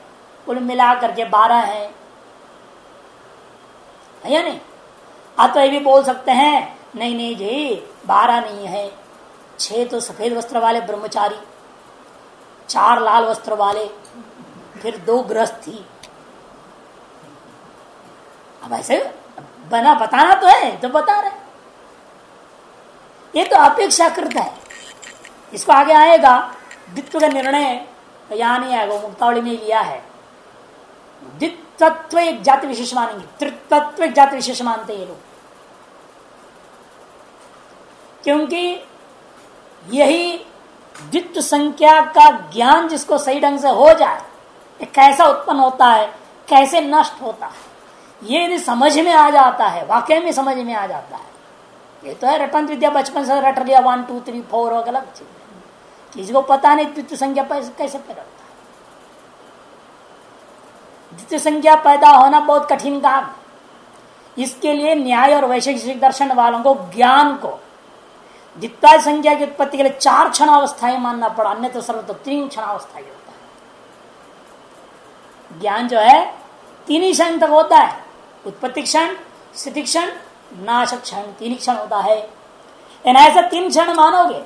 S1: कुल मिला करके बारह है। या नहीं? आप तो ये भी बोल सकते हैं, नहीं नहीं जी, बारह नहीं है। छह तो सफ़ेद वस्त्र वाले ब्रह्मचारी, चार लाल वस्त्र वाले, फिर दो ग्रस्त थी अब ऐसे बना, बताना तो है तो बता रहे ये तो अपेक्षा करता है। इसको आगे आएगा, द्वित्व का निर्णय यहाँ नहीं आएगा मुक्तावली में लिया है। द्वित्व एक जाति विशेष मानेंगे। तृत्व एक जाति विशेष मानते ये लोग। क्योंकि यही द्वित्व संख्या का ज्ञान जिसको सही ढंग से हो जाए कैसा उत्पन्न होता है, कैसे नष्ट होता है ये यदि समझ में आ जाता है, वाकई में समझ में आ जाता है। ये तो है, रटन विद्या बचपन से रट लिया वन टू थ्री फोर अलग चीज़ किसी को पता नहीं, द्वितीय संख्या कैसे पैदा होता है। द्वितीय संख्या पैदा होना बहुत कठिन काम इसके लिए न्याय और वैशेषिक दर्शन वालों को, ज्ञान को, द्वितीय संख्या की उत्पत्ति के लिए चार क्षण अवस्थाएँ मानना पड़ा अन्य तो सर्व तो तीन क्षण अवस्थाएँ होता है। ज्ञान जो है, तीन ही क्षण तक होता है। उत्पत्ति क्षण स्थिति क्षण नाश क्षण तीन क्षण होता है। ऐसा तीन क्षण मानोगे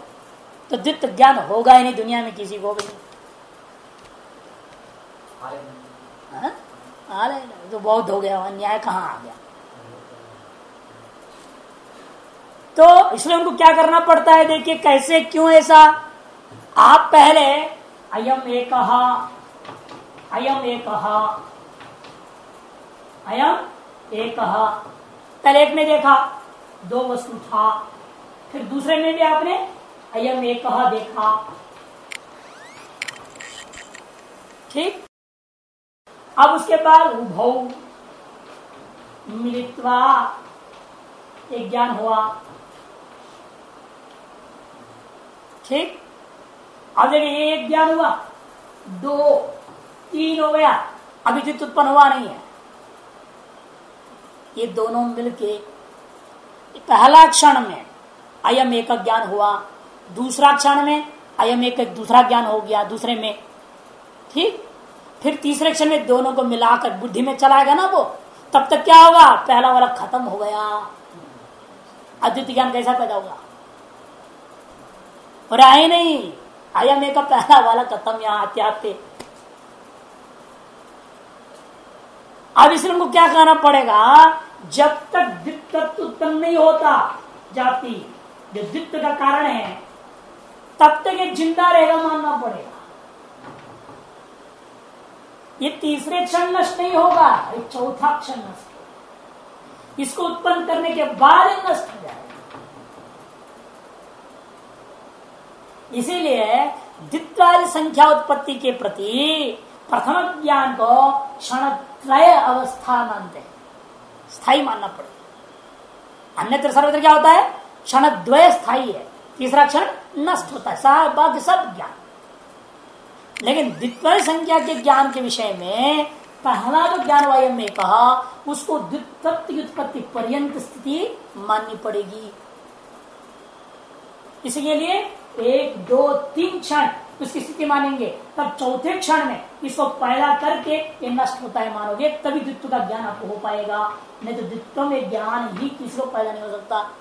S1: तो द्वित ज्ञान होगा ही नहीं दुनिया में किसी को भी। हाँ? तो बहुत हो गया न्याय कहाँ आ गया? तो इसलिए उनको क्या करना पड़ता है देखिए कैसे क्यों ऐसा? आप पहले अयम एक अयम एक अयम एक पहले एक में देखा, दो वस्तु था। फिर दूसरे में भी आपने अयम एक कहा देखा। ठीक? अब उसके बाद उभौ, मिलित्वा, एक ज्ञान हुआ। ठीक? अब देखिए, एक ज्ञान हुआ, दो, तीन हो गया। अभी जित उत्पन्न हुआ नहीं है। ये दोनों मिलके पहला क्षण में अयम एक ज्ञान हुआ, दूसरा क्षण में अयम एक दूसरा ज्ञान हो गया, दूसरे में। ठीक? फिर तीसरे क्षण में दोनों को मिलाकर बुद्धि में चलाएगा ना वो, तब तक क्या होगा? पहला वाला खत्म हो गया। अद्वित ज्ञान कैसा पैदा होगा और आए नहीं। अयम एक पहला वाला खत्म यहाँ आते अब इसलिए उनको क्या कहना पड़ेगा? जब तक द्वित्व उत्पन्न नहीं होता जाति, जो द्वित्व का कारण है, तब तक ये ज़िंदा रहेगा, मानना पड़ेगा। ये तीसरे क्षण नष्ट नहीं होगा, ये चौथा क्षण नष्ट इसको उत्पन्न करने के बाद नष्ट हो जाएगा। इसीलिए द्वित्वादि संख्या उत्पत्ति के प्रति प्रथम ज्ञान को क्षण त्रय अवस्था मानते हैं। स्थायी मानना पड़ेगा अन्यत्र सर्वत्र क्या होता है? क्षण द्वय स्थायी है। तीसरा क्षण नष्ट होता है। सारा बाकी सब ज्ञान। लेकिन द्वितीय संख्या के ज्ञान के विषय में पहला जो ज्ञान वायु में कहा, उसको द्वित्व उत्पत्ति पर्यंत स्थिति माननी पड़ेगी। इसके लिए एक, दो, तीन क्षण उसकी स्थिति मानेंगे। तब चौथे क्षण में इसको पैदा करके ये नष्ट होता है मानोगे, तभी द्वित्व का ज्ञान आपको हो पाएगा। नहीं तो द्वित्व में ज्ञान ही किसी को पैदा नहीं हो सकता।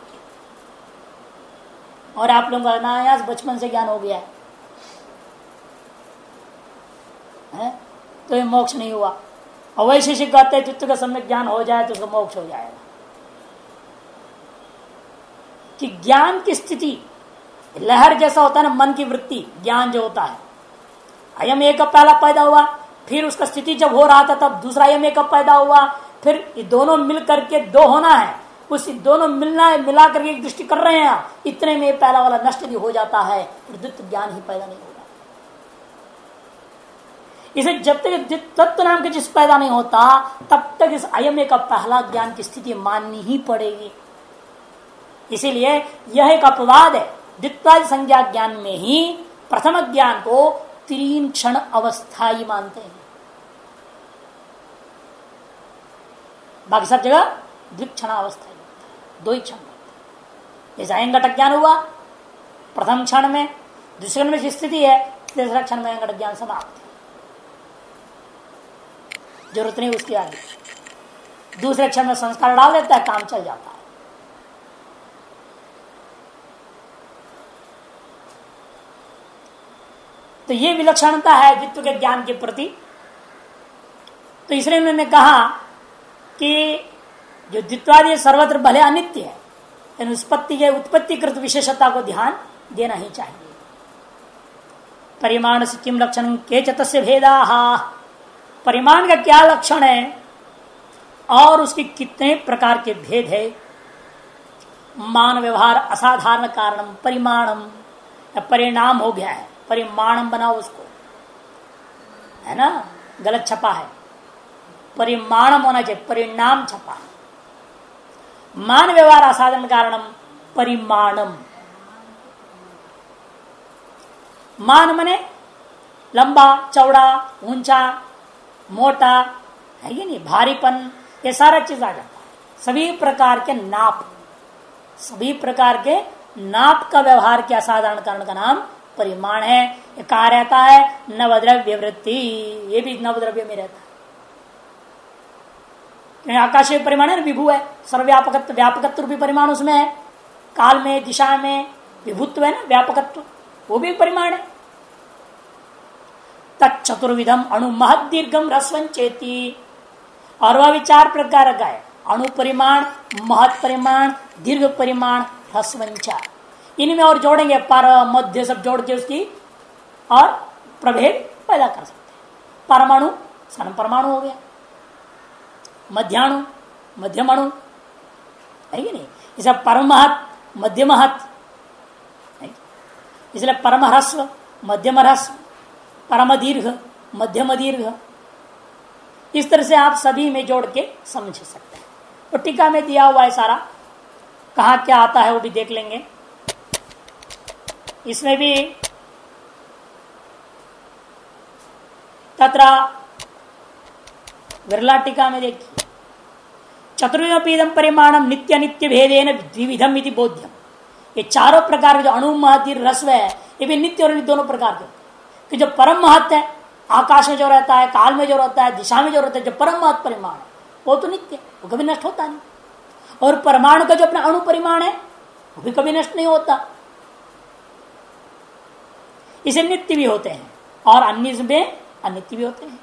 S1: और आप लोगों का अनायास बचपन से ज्ञान हो गया है। तो ये मोक्ष नहीं हुआ। अवैशेषिक कहते हैं, द्वित्व का समय ज्ञान हो जाए तो उसका मोक्ष हो जाएगा। कि ज्ञान की स्थिति लहर जैसा होता है ना, मन की वृत्ति, ज्ञान जो होता है। अयम एक पहला पैदा हुआ, फिर उसका स्थिति जब हो रहा था, तब दूसरा अयम एक पैदा हुआ, फिर ये दोनों मिल करके दो होना है। उस दोनों मिलना है मिला करके एक दृष्टि कर रहे हैं इतने में पहला वाला नष्ट भी हो जाता है फिर ज्ञान ही पैदा नहीं होगा इसे जब तक तत्व नाम के जिस पैदा नहीं होता, तब तक इस अयम का पहला ज्ञान की स्थिति माननी ही पड़ेगी। इसीलिए यह एक अपवाद है। द्वित्वादि संज्ञा ज्ञान में ही प्रथम ज्ञान को तीन क्षण अवस्था ही मानते हैं। बाकी सब जगह द्विक्षण। अवस्था ही दो ही क्षण जैसे अयंगट ज्ञान हुआ। प्रथम क्षण में, दूसरे क्षण में स्थिति है, तीसरा क्षण में अयंगट ज्ञान समाप्त। ज़रूरत नहीं उसकी आगे। दूसरे क्षण में संस्कार डाल देता है, काम चल जाता है। तो ये विलक्षणता है द्वित्व के ज्ञान के प्रति। तो इसलिए उन्होंने कहा कि जो द्वित्वादि सर्वत्र भले अनित्य है उत्पत्ति के उत्पत्तिकृत विशेषता को ध्यान देना ही चाहिए। परिमाण से किम लक्षण, के चतस्य भेदा। परिमाण का क्या लक्षण है? और उसके कितने प्रकार के भेद है? मान व्यवहार असाधारण कारणम, परिमाणम परिणाम हो गया है। परिमाणम बनाओ उसको। है ना? गलत छपा है। परिमाणम होना चाहिए, परिणाम छपा। है मान व्यवहार असाधारण कारणम, परिमाणम। मान मने लंबा, चौड़ा, ऊँचा, मोटा, है ये नहीं? भारीपन, ये सारा चीज़ आ जाता है। सभी प्रकार के नाप। सभी प्रकार के नाप का व्यवहार के असाधारण कारण का नाम परिमाण है। कहा रहता है? नवद्रव्य वृत्ति ये भी नवद्रव्य में रहता है। आकाशीय परिमाण है, विभु है। सर्वव्यापक व्यापकत्व भी परिमाण उसमें है। काल में, दिशा में, विभुत्व है ना, व्यापकत्व। वो भी परिमाण है। तत्चतुर्विधम अणु महत दीर्घम चेती। और वह विचार चार प्रकार का है। अणु परिमाण, महत परिमाण, दीर्घ परिमाण ह्रस्वंचा इनमें और जोड़ेंगे पर मध्य सब जोड़ के उसकी, और प्रभेद पैदा कर सकते हैं। परमाणु, सन परमाणु हो गया। मध्याणु, मध्यमाणु, है कि नहीं? इसे परमहत मध्यम हत इसलिए परम ह्रस्व मध्यम ह्रस्व परम दीर्घ मध्यम दीर्घ इस तरह से आप सभी में जोड़ के समझ सकते हैं। तो टीका में दिया हुआ है सारा। कहा क्या आता है वो भी देख लेंगे। इसमें भी तथा विरला टीका में देखिए। चतुर्विधम परिमाणम नित्य नित्य भेदेन द्विविधम बोध्यम। ये चारों प्रकार के जो अणु महती रस्व है ये भी नित्य और दोनों प्रकार के कि जो परम महत्व है, आकाश में जो रहता है, काल में जो रहता है, दिशा में जो रहता है, जो परम महत्व परिमाण है, वो तो नित्य वो कभी नष्ट होता नहीं। और परमाणु का जो अपना अणु परिमाण है, वो भी कभी नष्ट नहीं होता। इसे नित्य भी होते हैं। और अन्य में अनित्य भी होते हैं।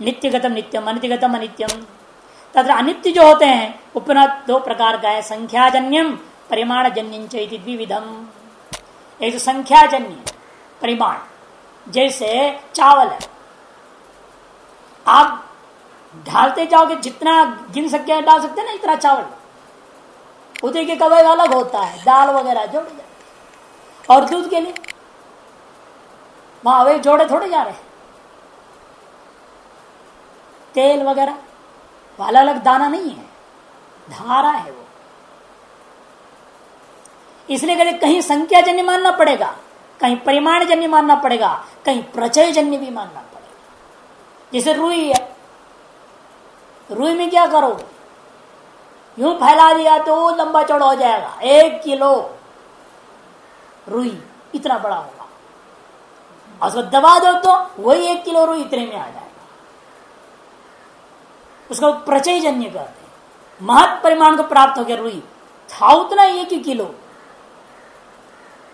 S1: नित्यगतम नित्यम, अनित्यगतम अनित्यम। तथा अनित्य जो होते हैं उपना दो प्रकार का है, संख्याजन्यम परिमाण जन्य द्विविधम। एक तो संख्याजन्य, परिमाण, जैसे चावल है। आप ढालते जाओगे, जितना गिन सके डाल सकते हैं ना, इतना चावल। उदय के कवे अलग होता है, दाल वगैरह जाते और दूध के लिए? वहाँ वे जोड़े थोड़े जा रहे तेल वगैरह? वाला अलग दाना नहीं है। धारा है वो। इसलिए कहते कहीं संख्या जन्य मानना पड़ेगा, कहीं परिमाण जन्य मानना पड़ेगा, कहीं प्रचय जन्य भी मानना पड़ेगा। जैसे रुई है। रुई में क्या करोगे? यूँ फैला दिया तो लंबा चौड़ा हो जाएगा। एक किलो। रुई, इतना बड़ा होगा। और उसको दबा दो तो वही एक किलो रुई इतने में आ जाएगा। उसको प्रचयजन्य कहते हैं महत परिमाण को प्राप्त हो गया रुई। था उतना एक ही किलो।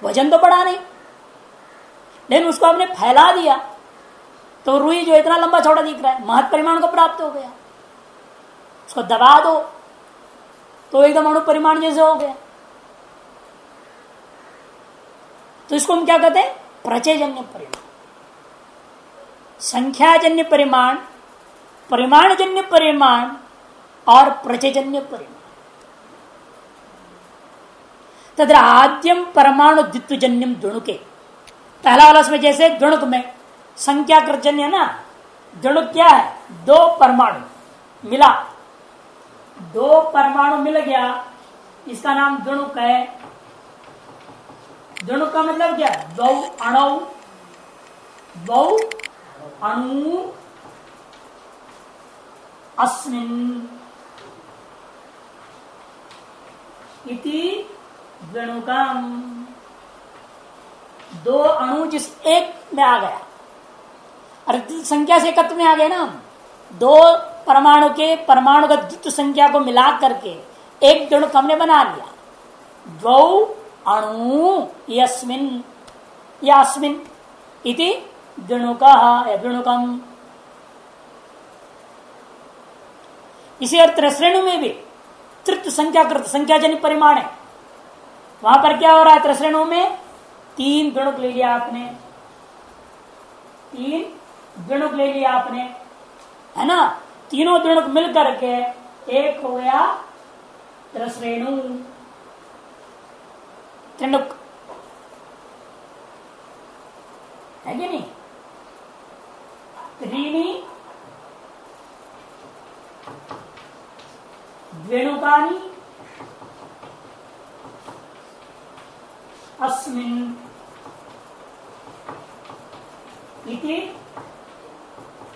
S1: वज़न तो बड़ा नहीं। लेकिन उसको आपने फैला दिया। तो रुई जो इतना लंबा चौड़ा दिख रहा है, महत परिमाण को प्राप्त हो गया। उसको दबा दो। तो एकदम अणु परिमाण जैसे हो गया। तो इसको हम क्या कहते हैं? प्रचयजन्य परिमाण। संख्याजन्य परिमाण, परिमाणजन्य परिमाण और प्रचयजन्य परिमाण। तथा आद्यम परमाणु द्वित्वजन्यम दुणुके पहला वाला उसमें जैसे दुणुक में संख्या कृतजन्य ना? दुणुक क्या है? दो परमाणु मिला। दो परमाणु मिल गया, इसका नाम दुणुक है। दुणुक का मतलब क्या दो अणु दौ अणु अस्मिन इति द्वणुकम दो अणु जिस एक में आ गया। अरे संख्या से एकत्र में आ गए ना दो परमाणु के परमाणु का द्वित्व संख्या को मिला करके एक दृढ़ हमने बना लिया। दो अणु यस्मिन या अस्मिन इति इसी अर्थ त्रिश्रेणु में भी तृत संख्या कृत संख्या जनित परिमाण है। वहाँ पर क्या हो रहा है त्रिश्रेणु में? तीन द्विणुक ले लिया आपने। तीन द्विणुक ले लिया आपने। है ना? तीनों द्विणुक मिल करके एक हो गया त्रिश्रेणु त्रिणुक है कि नहीं? त्रीणी द्वेणुकानी अस्मिन् इति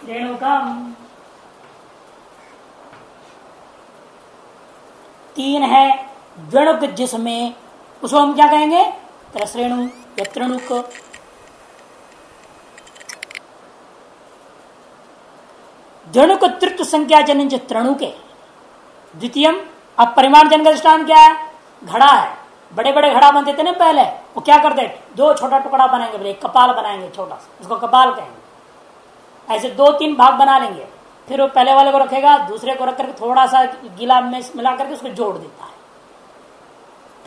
S1: रेणुकम तीन है द्वणुक जिसमें उसको हम क्या कहेंगे? त्रसरेणु या त्रणुक तृत्व संख्या जन त्रणुके। द्वितीय अब परिमाण जन का क्या है? घड़ा है। बड़े बड़े घड़ा बनते थे ना पहले, वो क्या करते दो छोटा टुकड़ा बनाएँगे बोले कपाल बनाएँगे, छोटा सा। उसको कपाल कहेंगे। ऐसे दो तीन भाग बना लेंगे। फिर वो पहले वाले को रखेगा, दूसरे को रख करके थोड़ा सा गीला में मिला करके उसको जोड़ देता है।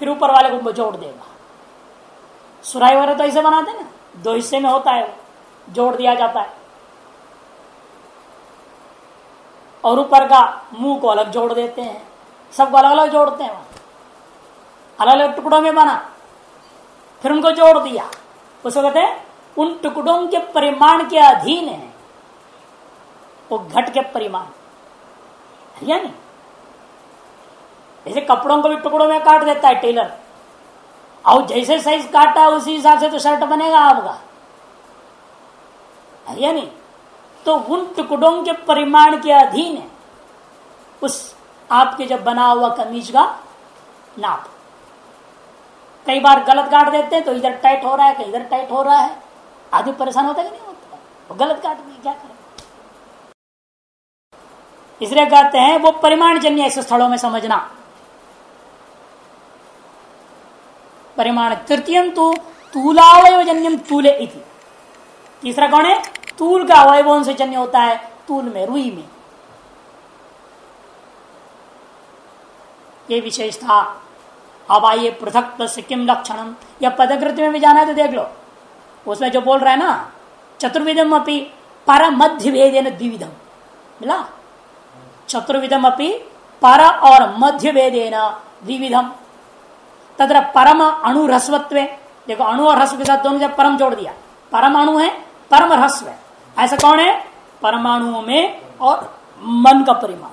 S1: फिर ऊपर वाले को जोड़ देगा। सुराई वगैरह तो ऐसे बनाते ना, दो हिस्से में होता है जोड़ दिया जाता है। और ऊपर का मुँह को अलग जोड़ देते हैं, सबको अलग अलग जोड़ते हैं अलग अलग टुकड़ों में बना, फिर उनको जोड़ दिया। उसको कहते हैं, उन टुकड़ों के परिमाण के अधीन है, वो घट के परिमाण। है या नहीं जैसे कपड़ों को भी टुकड़ों में काट देता है टेलर। और जैसे साइज़ काटा, उसी हिसाब से तो शर्ट बनेगा आपका। या नहीं? तो उन टुकड़ों के परिमाण के अधीन है। उस आपके जब बना हुआ कमीज का नाप। कई बार गलत काट देते हैं तो इधर टाइट हो रहा है, कहीं इधर टाइट हो रहा है। आदमी परेशान होता है कि नहीं होता? वो गलत काट दिए क्या करें? इसलिए कहते हैं वो परिमाण जन्य ऐसे स्थलों में समझना। परिमाण तृतीय तो तूलावय जन्यम तूले इति। तीसरा कौन है? तूल का अवयवों से जन्य होता है, तूल में, रुई में। ये विशेषता, अब आइए पृथक प्लस किम लक्षणम या पदकृति में भी जाना है तो देख लो। उसमें जो बोल रहा है ना, चतुर्विधम अपनी पर मध्य भेदेन द्विविधम। मिला? चतुर्विधम अपनी पर और मध्य भेदेन द्विविधम। तथा परम अणु रस्वत्व देखो, अणु और रस्व के साथ दोनों जब परम जोड़ दिया परमाणु है, परम रस्व है। ऐसा कौन है? परमाणुओं में और मन का परिमाण।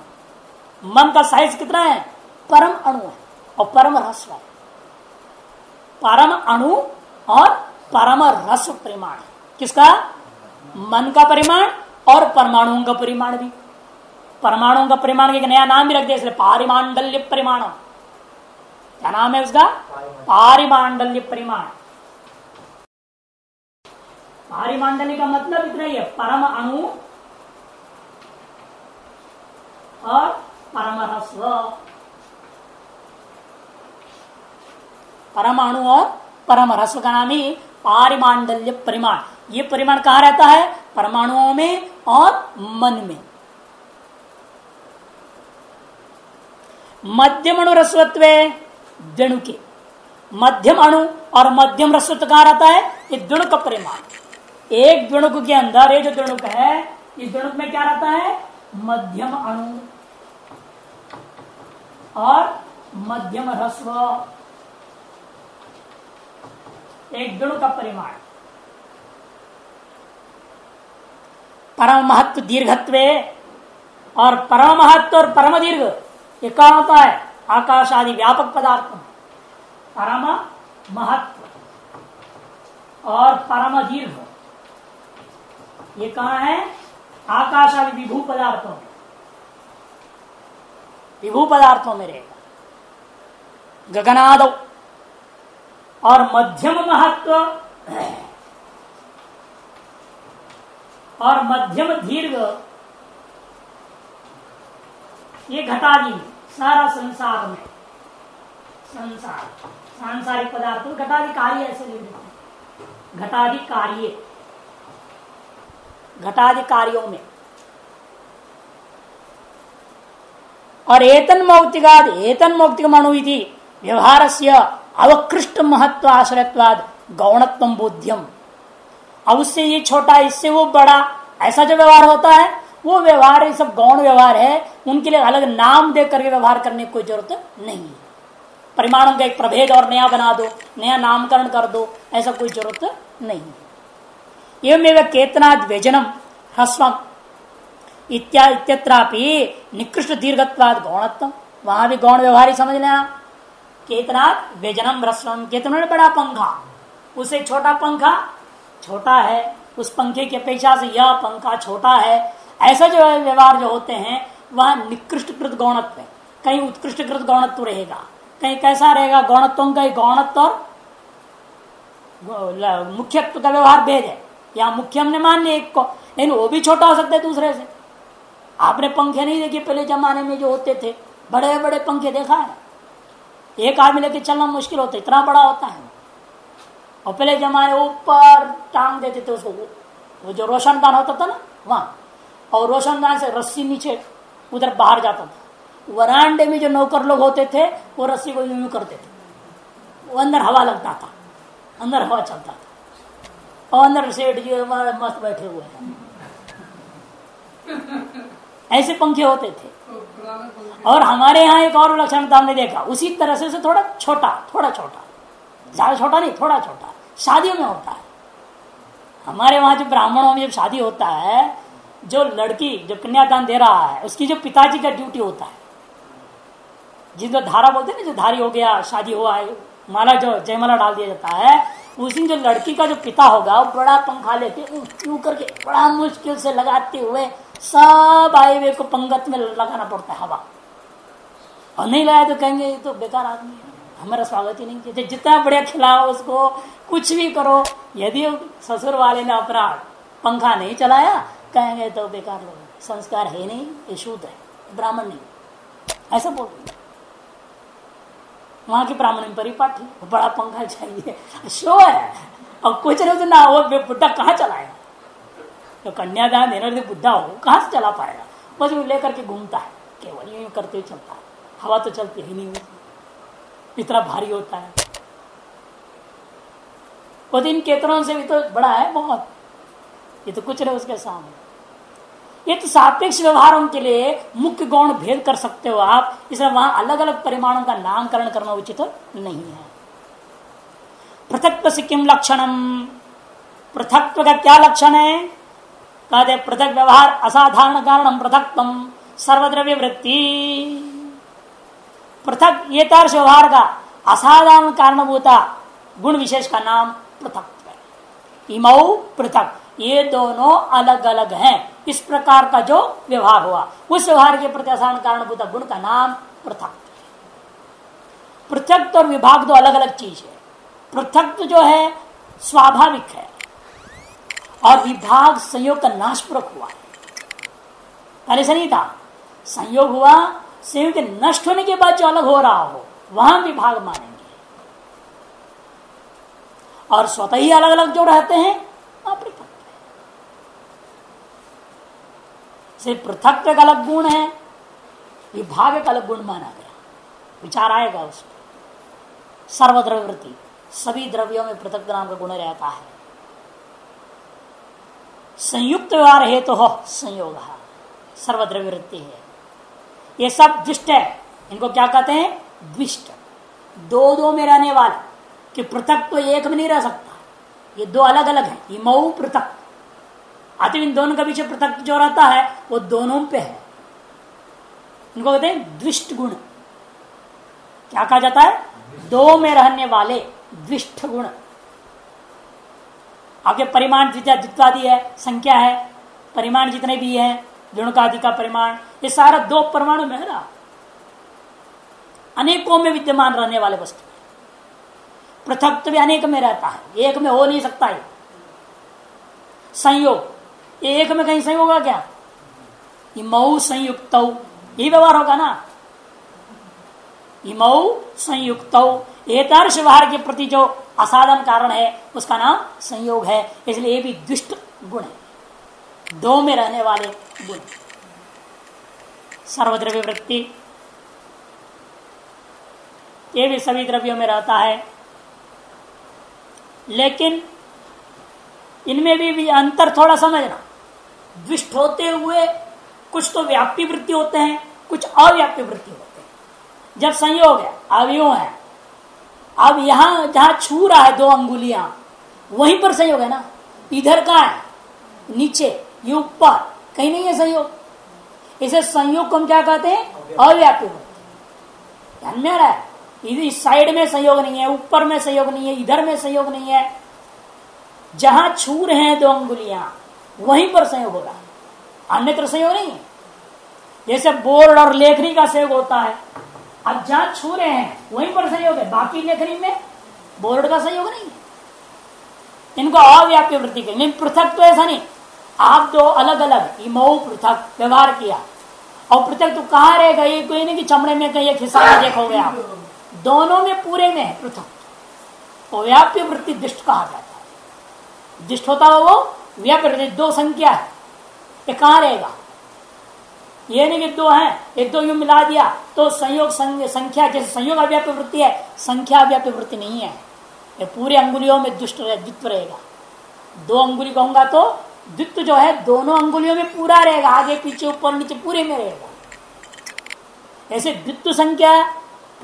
S1: मन का साइज़ कितना है? परम अणु है और परम रस्व है। परम अणु और परम रस परिमाण किसका? मन का परिमाण और परमाणुओं का परिमाण भी। परमाणुओं का परिमाण एक नया नाम भी रख दिया, इसलिए पारिमांडल्य परिमाण। क्या नाम है उसका? पारिमांडल्य परिमाण। पारिमांडल्य का मतलब इतना ही है, परम अणु और परम रस्व परमाणु और परम रस्व का नाम ही पारिमांडल्य परिमाण। ये परिमाण कहा रहता है? परमाणुओं में और मन में। मध्यम अणु रस्वत्व दणु के मध्यम अणु और मध्यम रस्वत्व कहा रहता है? ये दृणु का परिमाण। एक द्वणुक के अंदर, ये जो द्वणुक है इस द्वणुक में क्या रहता है? मध्यम अणु। और मध्यम रस्व। एक गुण का परिमाण। परम महत्व दीर्घत्व और परम महत्व और परम दीर्घ, ये कहा होता है? आकाश आदि व्यापक पदार्थ। परम महत्व और परम दीर्घ। ये कहा है? आकाश आदि विभू पदार्थों में। विभू पदार्थों में रहेगा। गगनाद और मध्यम महत्व और मध्यम दीर्घ। ये घटा घटादी सारा संसार में। संसार। सांसारिक पदार्थ घटादी कार्य ऐसे लिख देते घटादि कार्य घटादि कार्यों में। और एतन मौक्तिकाद, एतन मौक्तिक मणुविधि व्यवहार से अवकृष्ट महत्व आश्रयवाद गौणत्व बोध्यम। अब उससे ये छोटा, इससे वो बड़ा, ऐसा जो व्यवहार होता है वो व्यवहार ये सब गौण व्यवहार है, उनके लिए अलग नाम दे करके व्यवहार करने की कोई ज़रूरत नहीं है। परिमाणों का एक प्रभेद और नया बना दो, नया नामकरण कर दो, ऐसा कोई ज़रूरत नहीं है। एवं केतना व्यजनम, ह्रस्वम इत्यत्रापि निकृष्ट दीर्घत्वाद गौणत्म वहाँ भी गौण व्यवहार ही समझ लेना केतना व्यजनम, ह्रस्वम, केतना बड़ा पंखा। उसे छोटा पंखा छोटा है, उस पंखे की अपेक्षा से यह पंखा छोटा है ऐसा जो व्यवहार जो होते हैं, वह निकृष्टकृत गौणत्व है। कहीं उत्कृष्टकृत गौणत्व रहेगा, कहीं कैसा रहेगा, गौणत्व का गौणत्व और मुख्यत्व का व्यवहार भेद है। या मुख्य हमने मान लिया एक को, लेकिन वो भी छोटा हो सकता है दूसरे से। आपने पंखे नहीं देखे, पहले जमाने में जो होते थे बड़े बड़े पंखे देखा है? एक आदमी लेके चलना मुश्किल होता है, इतना बड़ा होता है। और पहले जमाने ऊपर टांग देते थे उसको वो जो रोशनदान होता था ना, वहाँ। और रोशनदान से रस्सी नीचे उधर बाहर जाता था। वरांडे में जो नौकर लोग होते थे, वो रस्सी को यूँ करते थे। वो अंदर हवा लगता था, अंदर हवा चलता था। और अंदर सेठ जी मस्त बैठे हुए हैं ऐसे पंखे होते थे। और हमारे यहाँ एक और लक्षण हमने देखा। उसी तरह से थोड़ा छोटा थोड़ा छोटा। ज़्यादा छोटा नहीं, थोड़ा छोटा। शादियों में होता है। हमारे वहाँ जो ब्राह्मणों में जब शादी होता है जो लड़की, जो कन्यादान दे रहा है, उसकी जो पिताजी का ड्यूटी होता है। जिसको धारा बोलते हैं ना, जो धारी हो गया, शादी है माला जो जयमाला डाल दिया जाता है, उस दिन जो लड़की का जो पिता होगा, वो बड़ा पंखा लेके यूँ करके बड़ा मुश्किल से लगाते हुए सब आए हुए को पंगत में लगाना पड़ता है हवा। और नहीं लाया तो कहेंगे, ये तो बेकार आदमी है। हमारा स्वागत ही नहीं किया। जितना बढ़िया खिलाओ उसको, कुछ भी करो। यदि ससुर वाले ने अपना पंखा नहीं चलाया कहेंगे तो बेकार लोग संस्कार है नहीं, ये शुद्ध है ब्राह्मण नहीं। ऐसा बोल वहाँ की ब्राह्मण परिपाठी बड़ा पंखा चाहिए। शो है। अब कुछ नहीं तो ना वो बुढ़ा कहाँ चलाएगा तो कन्यादान देने वाले बुढ़ा हो, कहाँ से चला पाएगा? बस वो लेकर के घूमता है। केवल यूँ करते हुए चलता है। हवा तो चलती ही नहीं इतना भारी होता है। वो दिन केतरों से भी तो बड़ा है, बहुत। ये तो कुछ नहीं उसके सामने। ये तो सापेक्ष व्यवहारों के लिए मुख्य गौण भेद कर सकते हो आप। इसलिए वहाँ अलग अलग परिमाणों का नामकरण करना उचित नहीं है। पृथक से किम लक्षणम? पृथकत्व का क्या लक्षण है? कहते पृथक व्यवहार असाधारण कारण पृथक सर्वद्रव्य वृत्ति। पृथक ये तर्श व्यवहार का असाधारण कारणभूता गुण विशेष का नाम पृथक इमऊ पृथक। ये दोनों अलग अलग हैं। इस प्रकार का जो व्यवहार हुआ। उस व्यवहार के प्रति असाधारण कारणभूता गुण का नाम पृथक। पृथक और विभाग दो अलग अलग चीज़ है। पृथक जो है, स्वाभाविक है। और विभाग संयोग का नाशपूर्वक हुआ पहले से नहीं था। संयोग हुआ, संयोग के नष्ट होने के बाद जो अलग हो रहा हो, वहाँ विभाग मानेंगे। और स्वतः ही अलग अलग जो रहते हैं पृथक से पृथक एक अलग गुण है विभाग एक अलग गुण माना गया। विचार आएगा उसमें सर्वद्रव्यवृत्ति, सभी द्रव्यों में पृथक नाम का गुण रहता है। संयुक्त व्यवहार हेतु तो हो, संयोग सर्वद्रव्यवृत्ति है। ये सब दुष्ट है। इनको क्या कहते हैं? द्विष्ट दो दो में रहने वाले, कि पृथक तो एक में नहीं रह सकता। ये दो अलग अलग है। ये मऊ पृथक। आते इन दोनों के पीछे पृथक जो रहता है, वो दोनों पे है। इनको कहते हैं द्विष्ट गुण क्या कहा जाता है? दो में रहने वाले द्विष्ट गुण आपके परिमाण जित्वादि है, संख्या है, परिमाण जितने भी है जुणकादि का परिमाण, ये सारा दो परमाणु में है ना? अनेकों में विद्यमान रहने वाले वस्तु। पृथक तो भी अनेक में रहता है, एक में हो नहीं सकता है संयोग एक में कहीं संयोग होगा क्या? इमऊ संयुक्त ये व्यवहार होगा ना? इमऊ संयुक्त एतार्श व्यवहार के प्रति जो असाधन कारण है उसका नाम संयोग है। इसलिए ये भी दुष्ट गुण है। दो में रहने वाले गुण। सर्वद्रव्य वृत्ति। ये भी सभी द्रव्यों में रहता है। लेकिन इनमें भी, भी अंतर थोड़ा समझना। दुष्ट होते हुए कुछ तो व्याप्ति वृत्ति होते हैं, कुछ अव्याप्ति वृत्ति होते हैं। जब संयोग है, अवयव है, अब यहाँ जहाँ छू रहा है दो अंगुलियाँ, वहीं पर संयोग है ना? इधर का है? नीचे, ये ऊपर, कहीं नहीं है संयोग। इसे संयोग को हम क्या कहते हैं? अव्याप्य वृत्ति। ध्यान में रहा है? इस साइड में संयोग नहीं है, ऊपर में संयोग नहीं है, इधर में संयोग नहीं है। जहाँ छू रहे हैं दो अंगुलियाँ वहीं पर संयोग होगा। अन्यत्र संयोग नहीं है। जैसे बोर्ड और लेखनी का सहयोग होता है, अब जहाँ छू रहे हैं, वहीं पर संयोग है। बाकी लेखनी में बोर्ड का संयोग नहीं है। इनको अव्याप्य वृत्ति के पृथक तो ऐसा नहीं। आप दो अलग अलग इमो पृथक, व्यवहार किया। और पृथक तो कहाँ रहेगा ये कोई नहीं कि चमड़े में कहीं एक हिस्सा देखोगे आप। दोनों में पूरे में है पृथक। तो व्याप्य वृत्ति दिष्ट कहा जाता है। दिष्ट होता है वो व्याप्य दो संख्या है। ये कहाँ रहेगा। ये नहीं कि दो है एक दो यू मिला दिया तो संयोग संख्या जैसे संयोग अव्याप्य वृत्ति है संख्या अव्याप्य वृत्ति नहीं है। ये पूरे अंगुलियों में दुष्ट रहे, द्वित्व रहेगा। दो अंगुली कहूँगा तो द्वित्व जो है दोनों अंगुलियों में पूरा रहेगा आगे पीछे ऊपर नीचे पूरे में रहेगा। ऐसे द्वित्व संख्या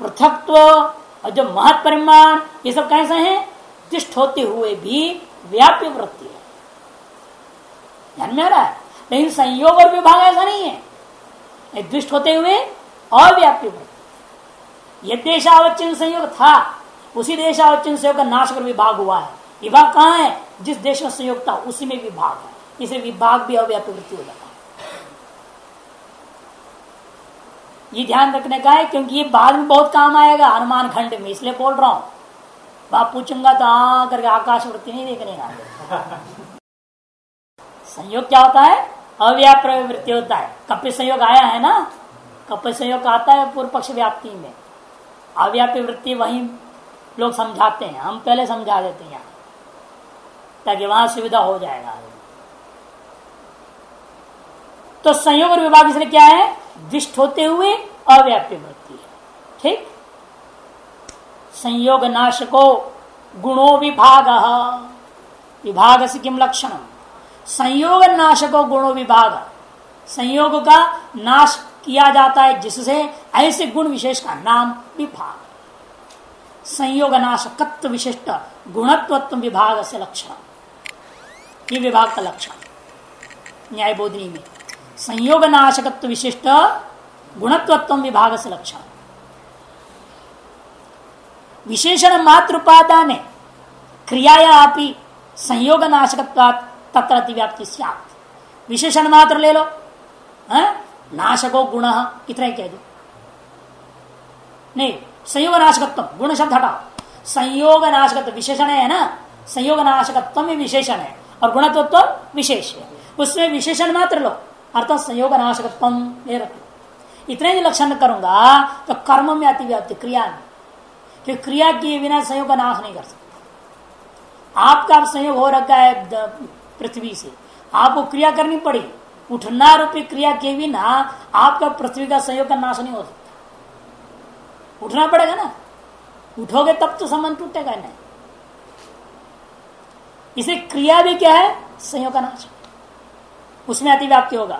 S1: पृथकत्व और जो महत परिमाण ये सब कैसे हैं? दुष्ट होते हुए भी व्याप्य वृत्ति है। ध्यान में आ रहा है? लेकिन संयोग और विभाग ऐसा नहीं है। दुष्ट होते हुए अव्याप्य वृत्ति यह देशावचन संयोग था। उसी देशावचन संयोग का नाश कर विभाग हुआ है। विभाग कहाँ है? जिस देश में संयोग था, उसी में विभाग है। इसे विभाग भी अव्याप्य वृत्ति हो जाता है। ये ध्यान रखने का है, क्योंकि ये बाद में बहुत काम आएगा, हनुमान खंड में, इसलिए बोल रहा हूँ। बाप पूछूँगा तो आ करके आकाश वृत्ति नहीं देखने का। संयोग क्या होता है? अव्याप वृत्ति होता है। कपिल संयोग आया है ना? कपिल संयोग आता है पूर्व पक्ष व्याप्ति में। अव्याप्य वृत्ति वही लोग समझाते हैं। हम पहले समझा देते हैं यहाँ। ताकि वहाँ सुविधा हो जाएगा। तो संयोग और विभाग इसलिए क्या है? दिष्ट होते हुए अव्याप्य वृत्ति है। ठीक? संयोग नाशको गुणो विभाग। विभाग से किम लक्षण संयोग नाशको गुणो विभाग। संयोग का नाश किया जाता है जिससे ऐसे गुण विशेष का नाम विभाग। संयोग नाशकत्व विशिष्ट गुणत्व विभाग से लक्षण। ये विभाग का लक्षण। न्याय बोधनी में। संयोग नाशकत्व विशिष्ट गुणत्व विभाग से लक्षण। विशेषण मात्र उपादान क्रियाया संयोग नाशकत्व तत्र अतिव्याप्ति विशेषण मात्र ले लो। है? नाशको गुण इतना कह दो। नहीं संयोग नाशकत्व गुण शब्द हटाओ संयोग नाशकत्व विशेषण है ना? संयोग नाशकत्व में विशेषण है, और गुणत्व विशेष है। उसमें विशेषण मात्र लो, अर्थात संयोग नाशकत्व ये रखो। इतने ही लक्षण करूँगा तो कर्म में अति व्याप्ति क्रिया में। क्योंकि क्रिया किए बिना संयोग का नाश नहीं कर सकता। आपका संयोग हो रखा है पृथ्वी से। आपको क्रिया करनी पड़ी। उठना रूपी क्रिया के बिना आपका पृथ्वी का संयोग का नाश नहीं हो सकता। उठना पड़ेगा ना। उठोगे तब तो संबंध टूटेगा नहीं। इसे क्रिया भी क्या है? संयोग का नाश। उसमें अतिव्याप्ति होगा।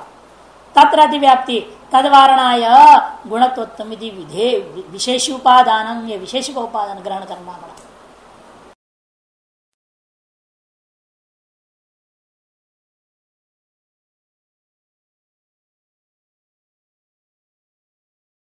S1: तत्र अतिव्याप्ति। तदवारणाय गुणत्व विधे विशेष उपादान विशेष का उपादान ग्रहण करना पड़ा।